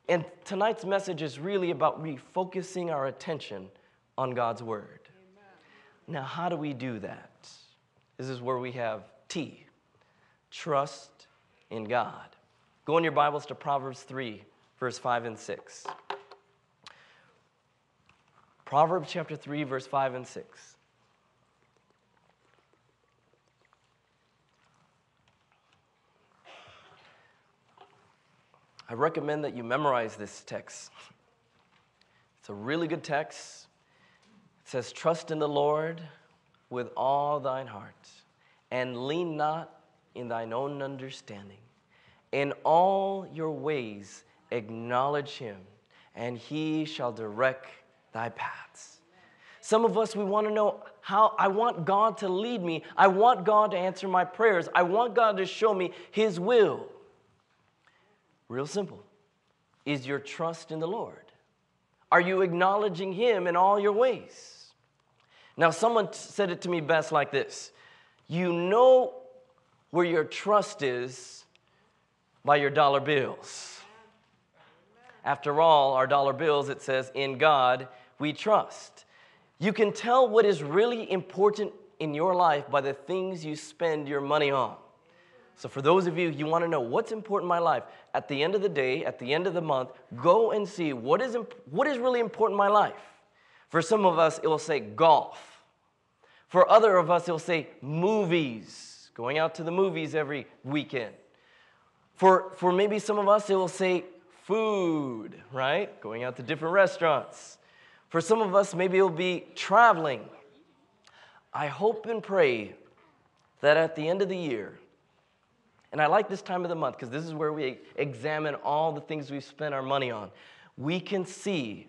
And tonight's message is really about refocusing our attention on God's Word. Now, how do we do that? This is where we have T trust in God. Go in your Bibles to Proverbs 3, verse 5 and 6. Proverbs chapter 3, verse 5 and 6. I recommend that you memorize this text. It's a really good text. It says, Trust in the Lord with all thine heart, and lean not in thine own understanding. In all your ways acknowledge him, and he shall direct thy paths. Some of us, we want to know how I want God to lead me. I want God to answer my prayers. I want God to show me his will. Real simple. Is your trust in the Lord? Are you acknowledging him in all your ways? Now, someone said it to me best like this You know where your trust is by your dollar bills. After all, our dollar bills, it says, in God we trust. You can tell what is really important in your life by the things you spend your money on. So, for those of you, you want to know what's important in my life, at the end of the day, at the end of the month, go and see what is, imp- what is really important in my life. For some of us, it will say golf. For other of us, it will say movies, going out to the movies every weekend. For, for maybe some of us, it will say food, right? Going out to different restaurants. For some of us, maybe it'll be traveling. I hope and pray that at the end of the year, and I like this time of the month because this is where we examine all the things we've spent our money on. We can see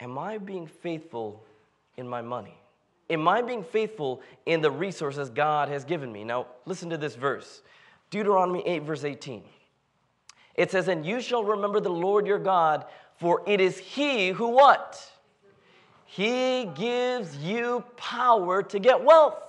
am I being faithful in my money? Am I being faithful in the resources God has given me? Now, listen to this verse Deuteronomy 8, verse 18. It says, And you shall remember the Lord your God, for it is He who what? He gives you power to get wealth.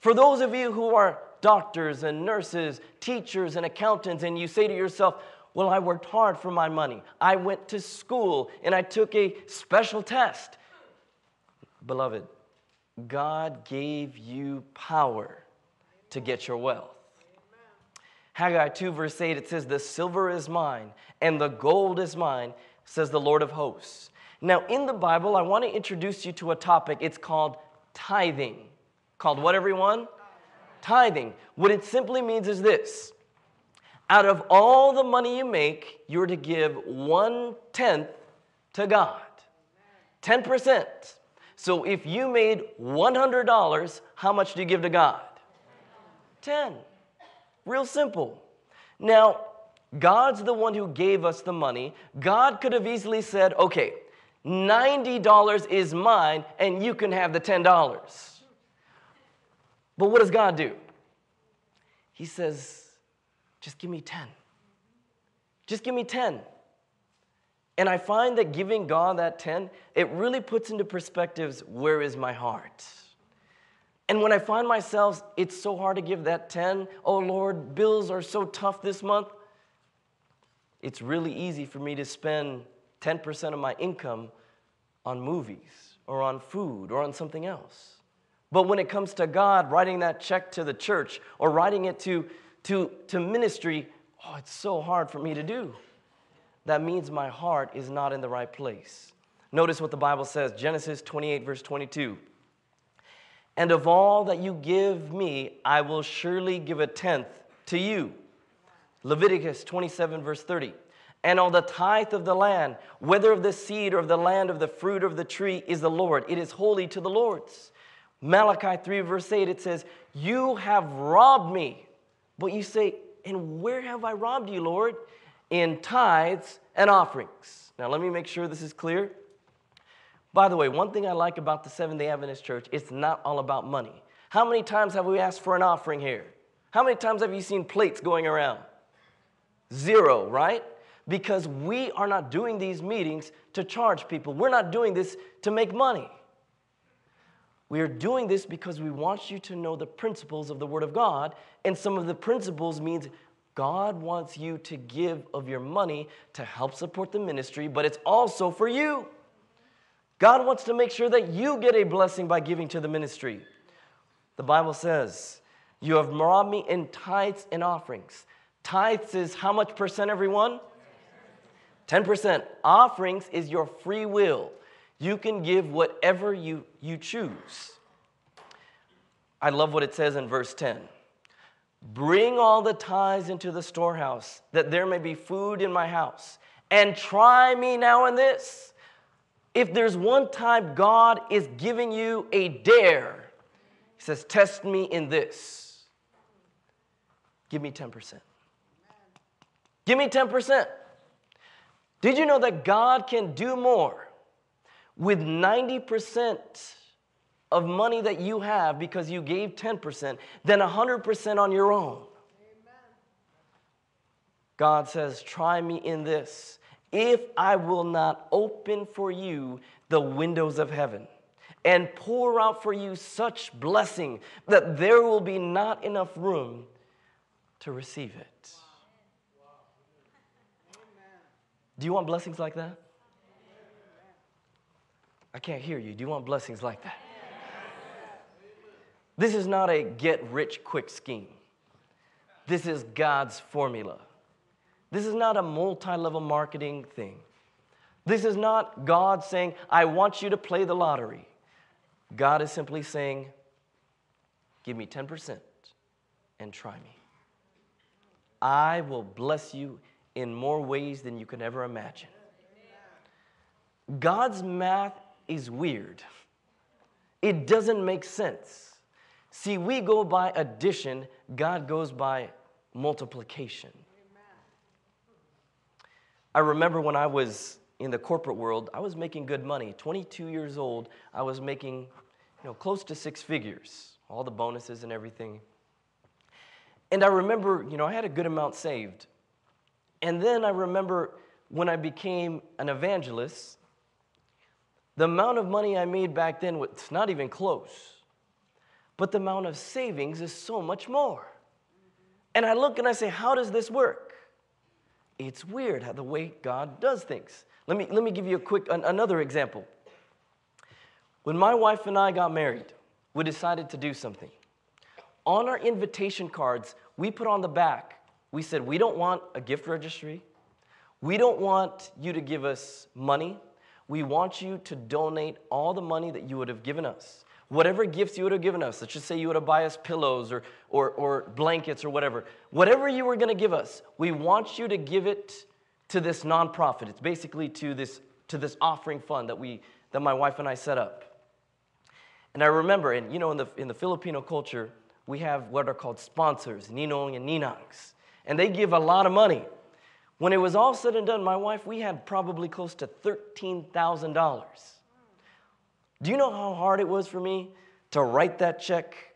For those of you who are doctors and nurses, teachers and accountants, and you say to yourself, Well, I worked hard for my money. I went to school and I took a special test. Beloved, God gave you power to get your wealth. Haggai 2, verse 8, it says, The silver is mine and the gold is mine, says the Lord of hosts. Now, in the Bible, I want to introduce you to a topic. It's called tithing. Called what, everyone? Tithing. What it simply means is this out of all the money you make, you're to give one tenth to God. 10%. So if you made $100, how much do you give to God? 10. Real simple. Now, God's the one who gave us the money. God could have easily said, okay, $90 is mine and you can have the $10. But what does God do? He says, just give me 10. Just give me 10. And I find that giving God that 10, it really puts into perspectives where is my heart? And when I find myself, it's so hard to give that 10, oh Lord, bills are so tough this month, it's really easy for me to spend 10% of my income on movies or on food or on something else. But when it comes to God, writing that check to the church or writing it to, to, to ministry, oh, it's so hard for me to do. That means my heart is not in the right place. Notice what the Bible says Genesis 28, verse 22. And of all that you give me, I will surely give a tenth to you. Leviticus 27, verse 30. And all the tithe of the land, whether of the seed or of the land of the fruit of the tree, is the Lord. It is holy to the Lord's. Malachi 3, verse 8, it says, You have robbed me. But you say, And where have I robbed you, Lord? In tithes and offerings. Now, let me make sure this is clear. By the way, one thing I like about the Seventh day Adventist Church, it's not all about money. How many times have we asked for an offering here? How many times have you seen plates going around? Zero, right? Because we are not doing these meetings to charge people. We're not doing this to make money. We are doing this because we want you to know the principles of the Word of God. And some of the principles means God wants you to give of your money to help support the ministry, but it's also for you. God wants to make sure that you get a blessing by giving to the ministry. The Bible says, You have robbed me in tithes and offerings. Tithes is how much percent, everyone? 10%. Offerings is your free will. You can give whatever you, you choose. I love what it says in verse 10. Bring all the tithes into the storehouse, that there may be food in my house. And try me now in this. If there's one time God is giving you a dare, He says, Test me in this. Give me 10%. Give me 10%. Did you know that God can do more with 90% of money that you have because you gave 10% than 100% on your own. God says, Try me in this. If I will not open for you the windows of heaven and pour out for you such blessing that there will be not enough room to receive it. Do you want blessings like that? I can't hear you. Do you want blessings like that? This is not a get rich quick scheme. This is God's formula. This is not a multi level marketing thing. This is not God saying, I want you to play the lottery. God is simply saying, Give me 10% and try me. I will bless you in more ways than you can ever imagine. God's math is weird. It doesn't make sense. See, we go by addition, God goes by multiplication. I remember when I was in the corporate world, I was making good money. 22 years old, I was making you know, close to six figures, all the bonuses and everything. And I remember, you know, I had a good amount saved. And then I remember when I became an evangelist, the amount of money I made back then was not even close. But the amount of savings is so much more. And I look and I say, how does this work? It's weird how the way God does things. Let me, let me give you a quick an, another example. When my wife and I got married, we decided to do something. On our invitation cards, we put on the back, we said, we don't want a gift registry. We don't want you to give us money. We want you to donate all the money that you would have given us. Whatever gifts you would have given us, let's just say you would have buy us pillows or, or, or blankets or whatever, whatever you were going to give us, we want you to give it to this nonprofit. It's basically to this, to this offering fund that, we, that my wife and I set up. And I remember, and you know, in the, in the Filipino culture, we have what are called sponsors, ninong and ninangs, and they give a lot of money. When it was all said and done, my wife, we had probably close to $13,000. Do you know how hard it was for me to write that check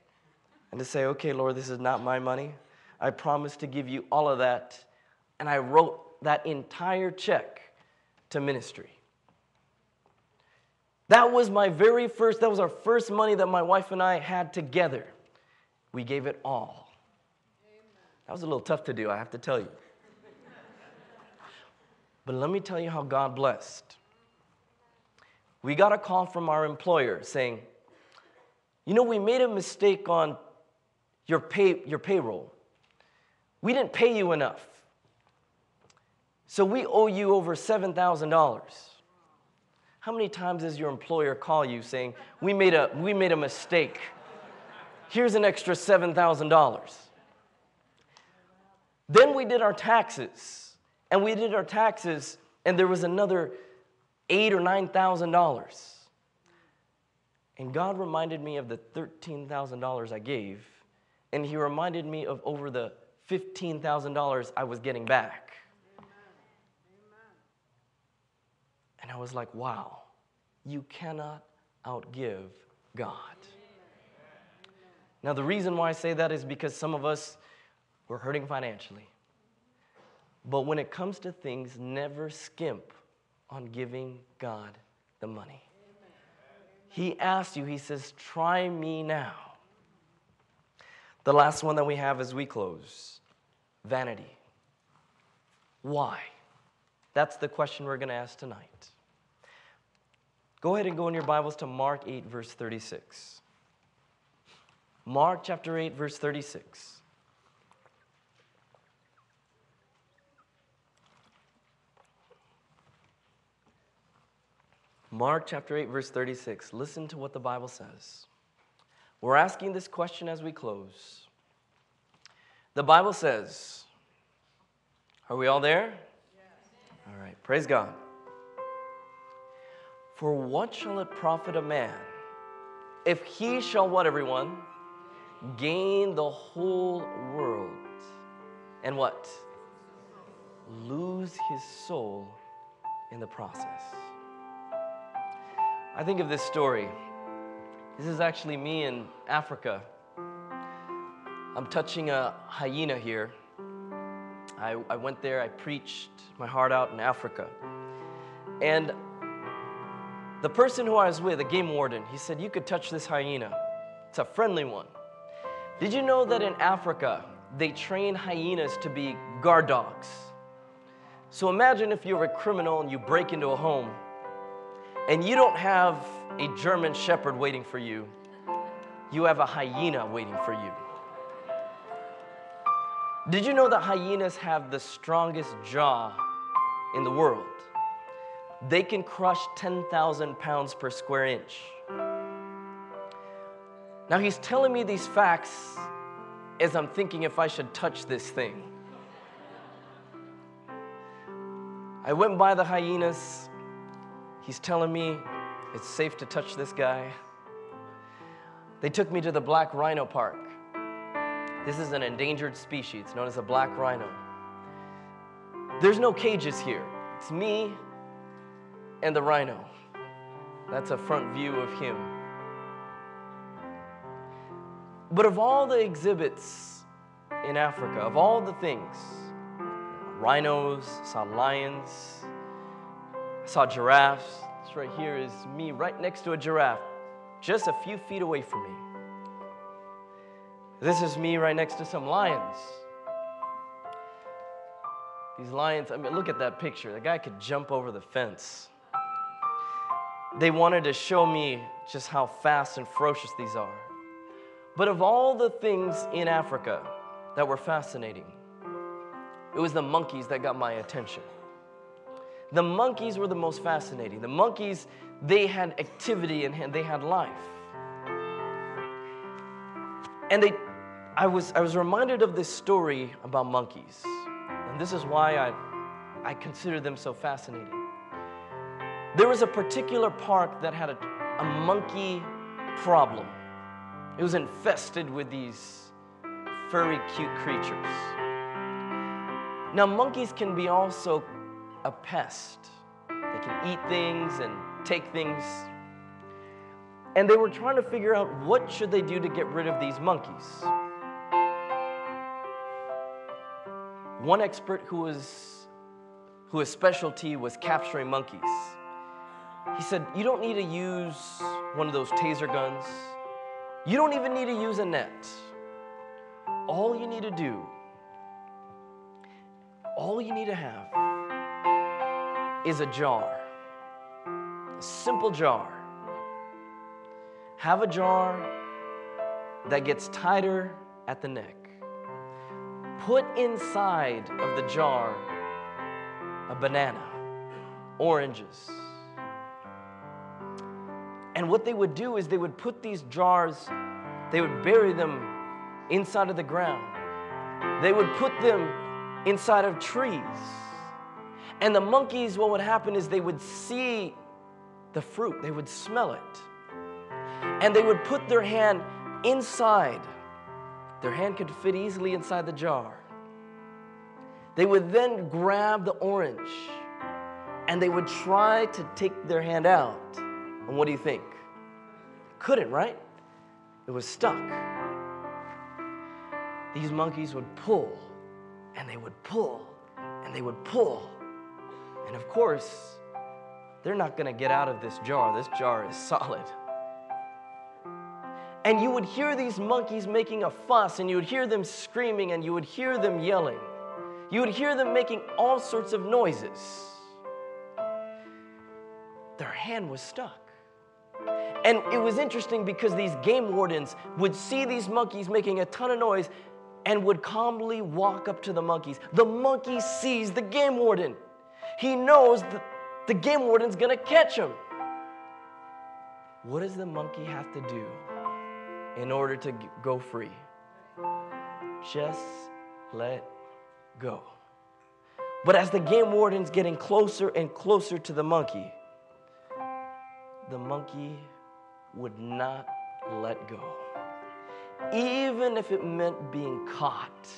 and to say, okay, Lord, this is not my money. I promise to give you all of that. And I wrote that entire check to ministry. That was my very first, that was our first money that my wife and I had together. We gave it all. That was a little tough to do, I have to tell you. But let me tell you how God blessed we got a call from our employer saying, You know, we made a mistake on your, pay, your payroll. We didn't pay you enough. So we owe you over $7,000. How many times does your employer call you saying, We made a, we made a mistake? Here's an extra $7,000. Then we did our taxes, and we did our taxes, and there was another eight or nine thousand dollars. And God reminded me of the thirteen thousand dollars I gave, and He reminded me of over the fifteen thousand dollars I was getting back. And I was like, wow, you cannot outgive God. Now, the reason why I say that is because some of us, we're hurting financially. But when it comes to things, never skimp on giving God the money. He asked you, he says, try me now. The last one that we have as we close vanity. Why? That's the question we're going to ask tonight. Go ahead and go in your Bibles to Mark 8, verse 36. Mark chapter 8, verse 36. Mark chapter 8, verse 36. Listen to what the Bible says. We're asking this question as we close. The Bible says, Are we all there? Yes. All right, praise God. For what shall it profit a man if he shall, what everyone? Gain the whole world and what? Lose his soul in the process. I think of this story. This is actually me in Africa. I'm touching a hyena here. I, I went there, I preached my heart out in Africa. And the person who I was with, a game warden, he said, You could touch this hyena. It's a friendly one. Did you know that in Africa, they train hyenas to be guard dogs? So imagine if you're a criminal and you break into a home and you don't have a German shepherd waiting for you, you have a hyena waiting for you. Did you know that hyenas have the strongest jaw in the world? They can crush 10,000 pounds per square inch. Now, he's telling me these facts as I'm thinking if I should touch this thing. I went by the hyenas He's telling me it's safe to touch this guy. They took me to the black rhino park. This is an endangered species known as a black rhino. There's no cages here. It's me and the rhino. That's a front view of him. But of all the exhibits in Africa, of all the things, rhinos, saw lions, saw giraffes. This right here is me right next to a giraffe, just a few feet away from me. This is me right next to some lions. These lions, I mean, look at that picture. The guy could jump over the fence. They wanted to show me just how fast and ferocious these are. But of all the things in Africa that were fascinating, it was the monkeys that got my attention. The monkeys were the most fascinating. The monkeys, they had activity and they had life. And they, I was, I was reminded of this story about monkeys. And this is why I, I consider them so fascinating. There was a particular park that had a, a monkey problem. It was infested with these furry, cute creatures. Now, monkeys can be also a pest. They can eat things and take things. And they were trying to figure out what should they do to get rid of these monkeys. One expert who was whose specialty was capturing monkeys. He said, "You don't need to use one of those taser guns. You don't even need to use a net. All you need to do all you need to have is a jar, a simple jar. Have a jar that gets tighter at the neck. Put inside of the jar a banana, oranges. And what they would do is they would put these jars, they would bury them inside of the ground. They would put them inside of trees. And the monkeys, what would happen is they would see the fruit, they would smell it. And they would put their hand inside. Their hand could fit easily inside the jar. They would then grab the orange and they would try to take their hand out. And what do you think? Couldn't, right? It was stuck. These monkeys would pull and they would pull and they would pull. And of course, they're not going to get out of this jar. This jar is solid. And you would hear these monkeys making a fuss, and you would hear them screaming, and you would hear them yelling. You would hear them making all sorts of noises. Their hand was stuck. And it was interesting because these game wardens would see these monkeys making a ton of noise and would calmly walk up to the monkeys. The monkey sees the game warden. He knows that the game warden's gonna catch him. What does the monkey have to do in order to go free? Just let go. But as the game warden's getting closer and closer to the monkey, the monkey would not let go even if it meant being caught.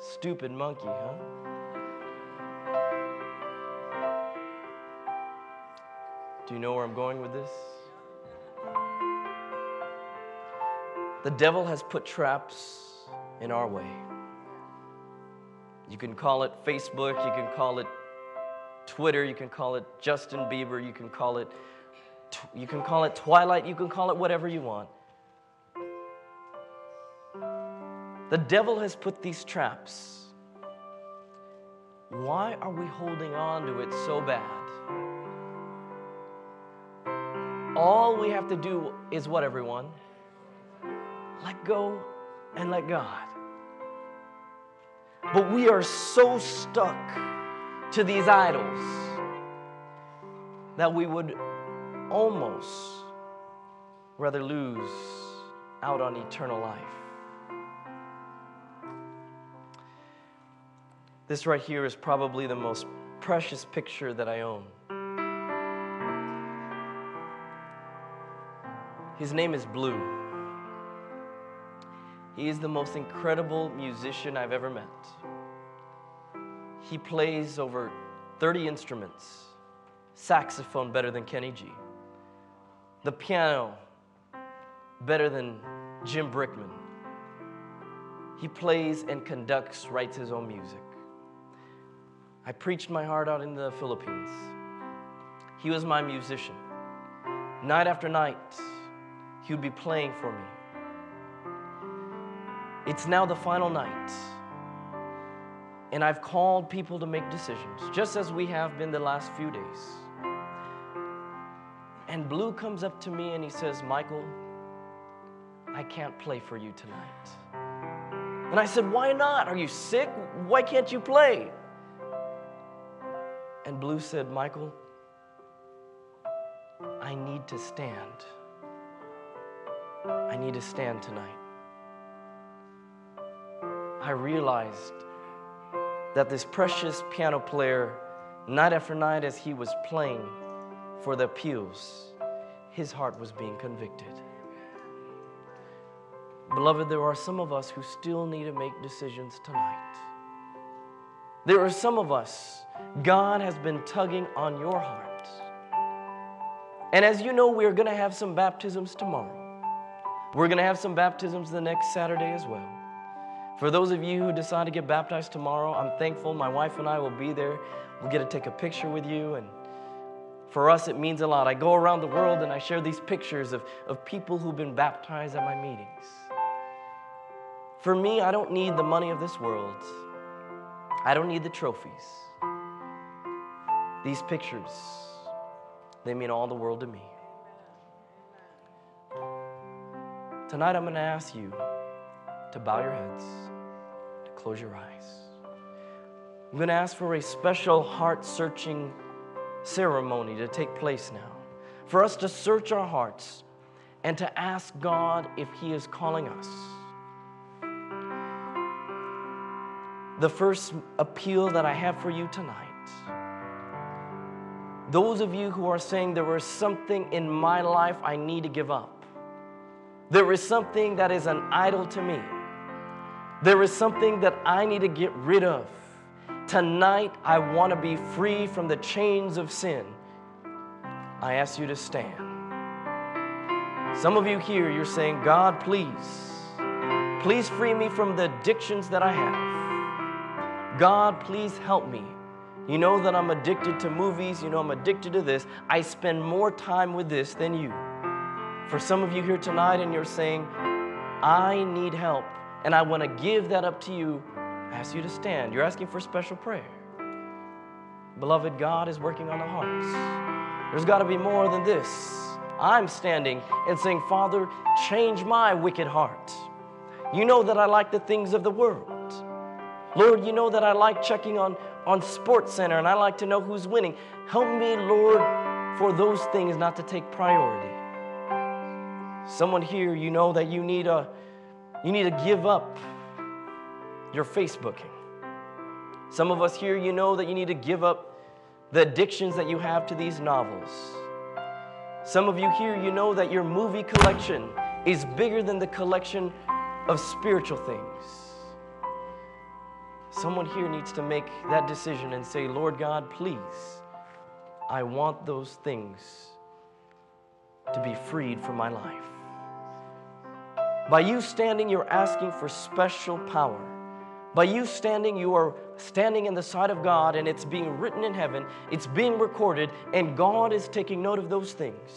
Stupid monkey, huh? Do you know where I'm going with this? The devil has put traps in our way. You can call it Facebook, you can call it Twitter, you can call it Justin Bieber, you can call it you can call it Twilight, you can call it whatever you want. The devil has put these traps. Why are we holding on to it so bad? All we have to do is what, everyone? Let go and let God. But we are so stuck to these idols that we would almost rather lose out on eternal life. This right here is probably the most precious picture that I own. His name is Blue. He is the most incredible musician I've ever met. He plays over 30 instruments, saxophone better than Kenny G, the piano better than Jim Brickman. He plays and conducts, writes his own music. I preached my heart out in the Philippines. He was my musician. Night after night, he would be playing for me. It's now the final night, and I've called people to make decisions, just as we have been the last few days. And Blue comes up to me and he says, Michael, I can't play for you tonight. And I said, Why not? Are you sick? Why can't you play? And Blue said, Michael, I need to stand. I need to stand tonight. I realized that this precious piano player, night after night, as he was playing for the pews, his heart was being convicted. Beloved, there are some of us who still need to make decisions tonight. There are some of us, God has been tugging on your heart. And as you know, we're going to have some baptisms tomorrow. We're going to have some baptisms the next Saturday as well. For those of you who decide to get baptized tomorrow, I'm thankful. My wife and I will be there. We'll get to take a picture with you. And for us, it means a lot. I go around the world and I share these pictures of, of people who've been baptized at my meetings. For me, I don't need the money of this world, I don't need the trophies. These pictures, they mean all the world to me. Tonight, I'm going to ask you to bow your heads, to close your eyes. I'm going to ask for a special heart searching ceremony to take place now, for us to search our hearts and to ask God if He is calling us. The first appeal that I have for you tonight those of you who are saying there was something in my life I need to give up, there is something that is an idol to me, there is something that I need to get rid of. Tonight, I want to be free from the chains of sin. I ask you to stand. Some of you here, you're saying, God, please, please free me from the addictions that I have. God, please help me. You know that I'm addicted to movies. You know I'm addicted to this. I spend more time with this than you. For some of you here tonight, and you're saying, I need help, and I want to give that up to you, I ask you to stand. You're asking for special prayer. Beloved, God is working on the hearts. There's got to be more than this. I'm standing and saying, Father, change my wicked heart. You know that I like the things of the world. Lord, you know that I like checking on on Sports Center and I like to know who's winning. Help me, Lord, for those things not to take priority. Someone here, you know that you need a you need to give up your Facebooking. Some of us here, you know that you need to give up the addictions that you have to these novels. Some of you here, you know that your movie collection is bigger than the collection of spiritual things. Someone here needs to make that decision and say, Lord God, please, I want those things to be freed from my life. By you standing, you're asking for special power. By you standing, you are standing in the sight of God, and it's being written in heaven, it's being recorded, and God is taking note of those things.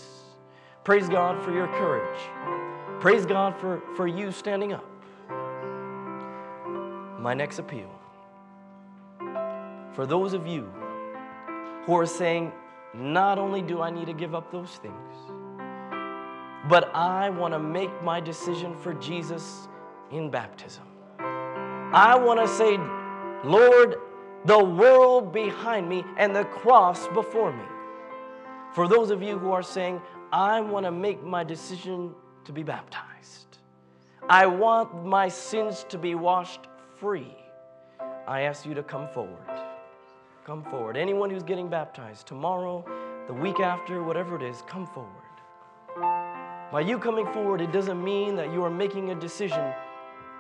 Praise God for your courage. Praise God for, for you standing up. My next appeal for those of you who are saying, not only do I need to give up those things, but I want to make my decision for Jesus in baptism. I want to say, Lord, the world behind me and the cross before me. For those of you who are saying, I want to make my decision to be baptized, I want my sins to be washed free, I ask you to come forward come forward. Anyone who's getting baptized tomorrow, the week after, whatever it is, come forward. By you coming forward, it doesn't mean that you are making a decision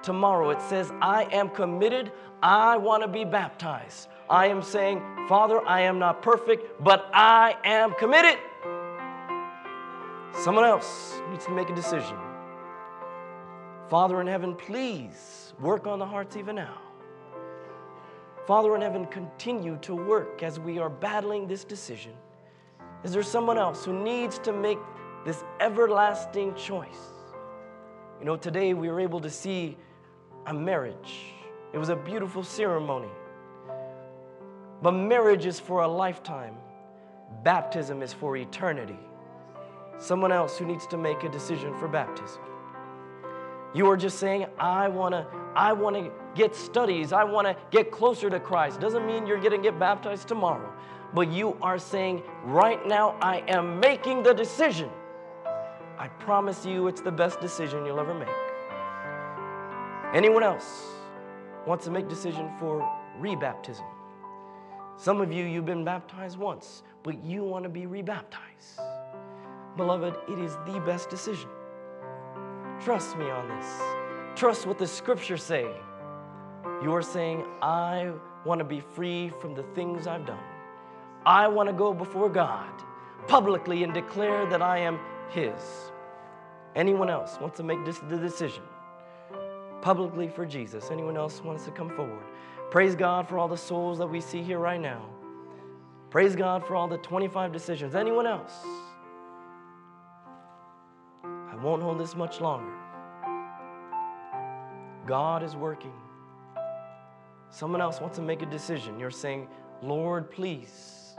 tomorrow. It says, I am committed. I want to be baptized. I am saying, Father, I am not perfect, but I am committed. Someone else needs to make a decision. Father in heaven, please work on the hearts even now. Father in heaven, continue to work as we are battling this decision. Is there someone else who needs to make this everlasting choice? You know, today we were able to see a marriage. It was a beautiful ceremony. But marriage is for a lifetime, baptism is for eternity. Someone else who needs to make a decision for baptism. You are just saying, I want to I want to get studies. I want to get closer to Christ. Doesn't mean you're going to get baptized tomorrow, but you are saying, right now, I am making the decision. I promise you it's the best decision you'll ever make. Anyone else wants to make decision for rebaptism? Some of you, you've been baptized once, but you want to be rebaptized. Beloved, it is the best decision. Trust me on this. Trust what the scriptures say. You are saying, I want to be free from the things I've done. I want to go before God publicly and declare that I am His. Anyone else wants to make this the decision publicly for Jesus? Anyone else wants to come forward? Praise God for all the souls that we see here right now. Praise God for all the 25 decisions. Anyone else? I won't hold this much longer. God is working. Someone else wants to make a decision. You're saying, Lord, please.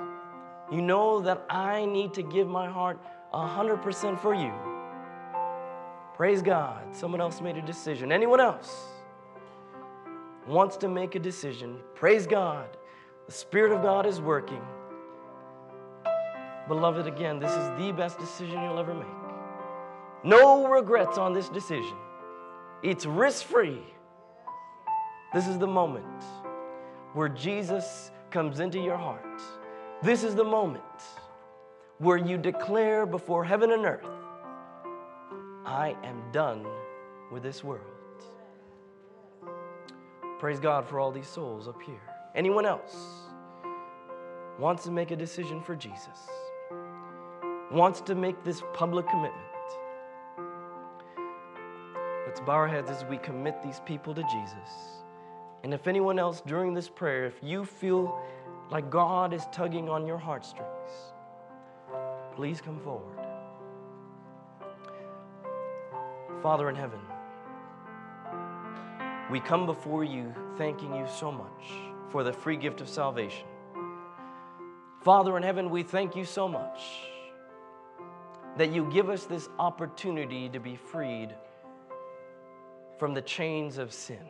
You know that I need to give my heart 100% for you. Praise God. Someone else made a decision. Anyone else? wants to make a decision, praise God. The Spirit of God is working. Beloved, again, this is the best decision you'll ever make. No regrets on this decision. It's risk free. This is the moment where Jesus comes into your heart. This is the moment where you declare before heaven and earth, I am done with this world. Praise God for all these souls up here. Anyone else wants to make a decision for Jesus? Wants to make this public commitment? Let's bow our heads as we commit these people to Jesus. And if anyone else during this prayer, if you feel like God is tugging on your heartstrings, please come forward. Father in heaven, we come before you thanking you so much for the free gift of salvation. Father in heaven, we thank you so much that you give us this opportunity to be freed from the chains of sin.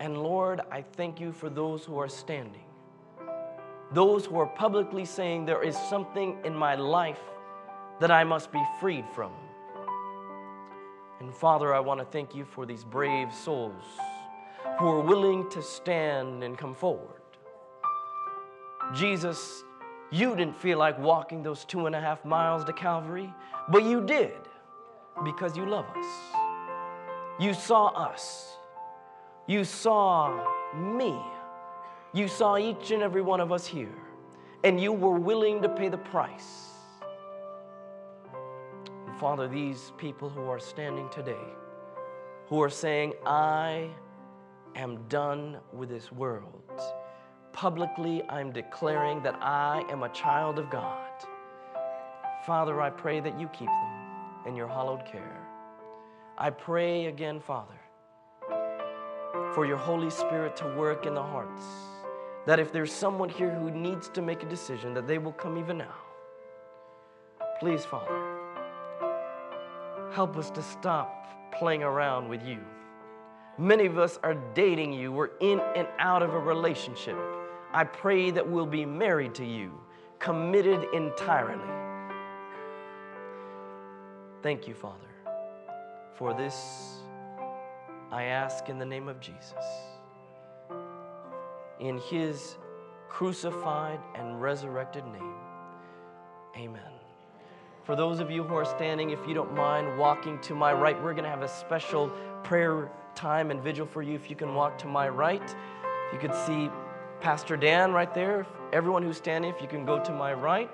And Lord, I thank you for those who are standing, those who are publicly saying, There is something in my life that I must be freed from. And Father, I want to thank you for these brave souls who are willing to stand and come forward. Jesus, you didn't feel like walking those two and a half miles to Calvary, but you did because you love us. You saw us. You saw me. You saw each and every one of us here, and you were willing to pay the price Father, these people who are standing today, who are saying, I am done with this world. Publicly, I'm declaring that I am a child of God. Father, I pray that you keep them in your hallowed care. I pray again, Father, for your Holy Spirit to work in the hearts. That if there's someone here who needs to make a decision, that they will come even now. Please, Father, Help us to stop playing around with you. Many of us are dating you, we're in and out of a relationship. I pray that we'll be married to you, committed entirely. Thank you, Father. For this, I ask in the name of Jesus. In his crucified and resurrected name, amen. For those of you who are standing, if you don't mind walking to my right, we're going to have a special prayer time and vigil for you. If you can walk to my right, you could see Pastor Dan right there. Everyone who's standing, if you can go to my right.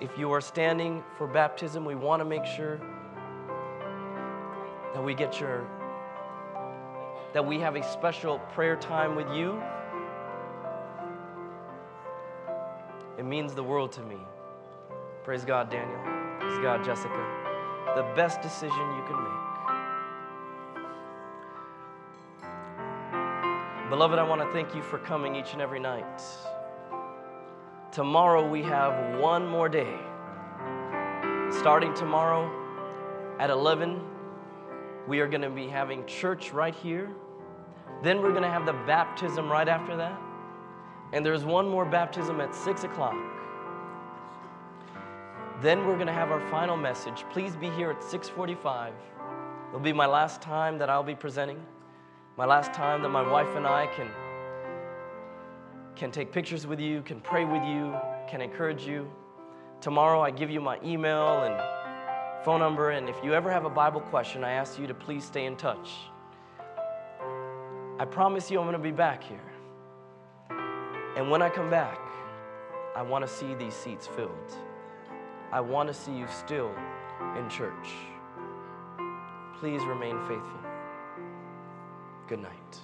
If you are standing for baptism, we want to make sure that we get your that we have a special prayer time with you. It means the world to me. Praise God, Daniel. Praise God, Jessica. The best decision you can make. Beloved, I want to thank you for coming each and every night. Tomorrow we have one more day. Starting tomorrow at 11, We are going to be having church right here. Then we're going to have the baptism right after that. And there's one more baptism at 6 o'clock. Then we're going to have our final message. Please be here at 645. It'll be my last time that I'll be presenting. My last time that my wife and I can, can take pictures with you, can pray with you, can encourage you. Tomorrow I give you my email and phone number, and if you ever have a Bible question, I ask you to please stay in touch. I promise you I'm going to be back here. And when I come back, I want to see these seats filled. I want to see you still in church. Please remain faithful. Good night.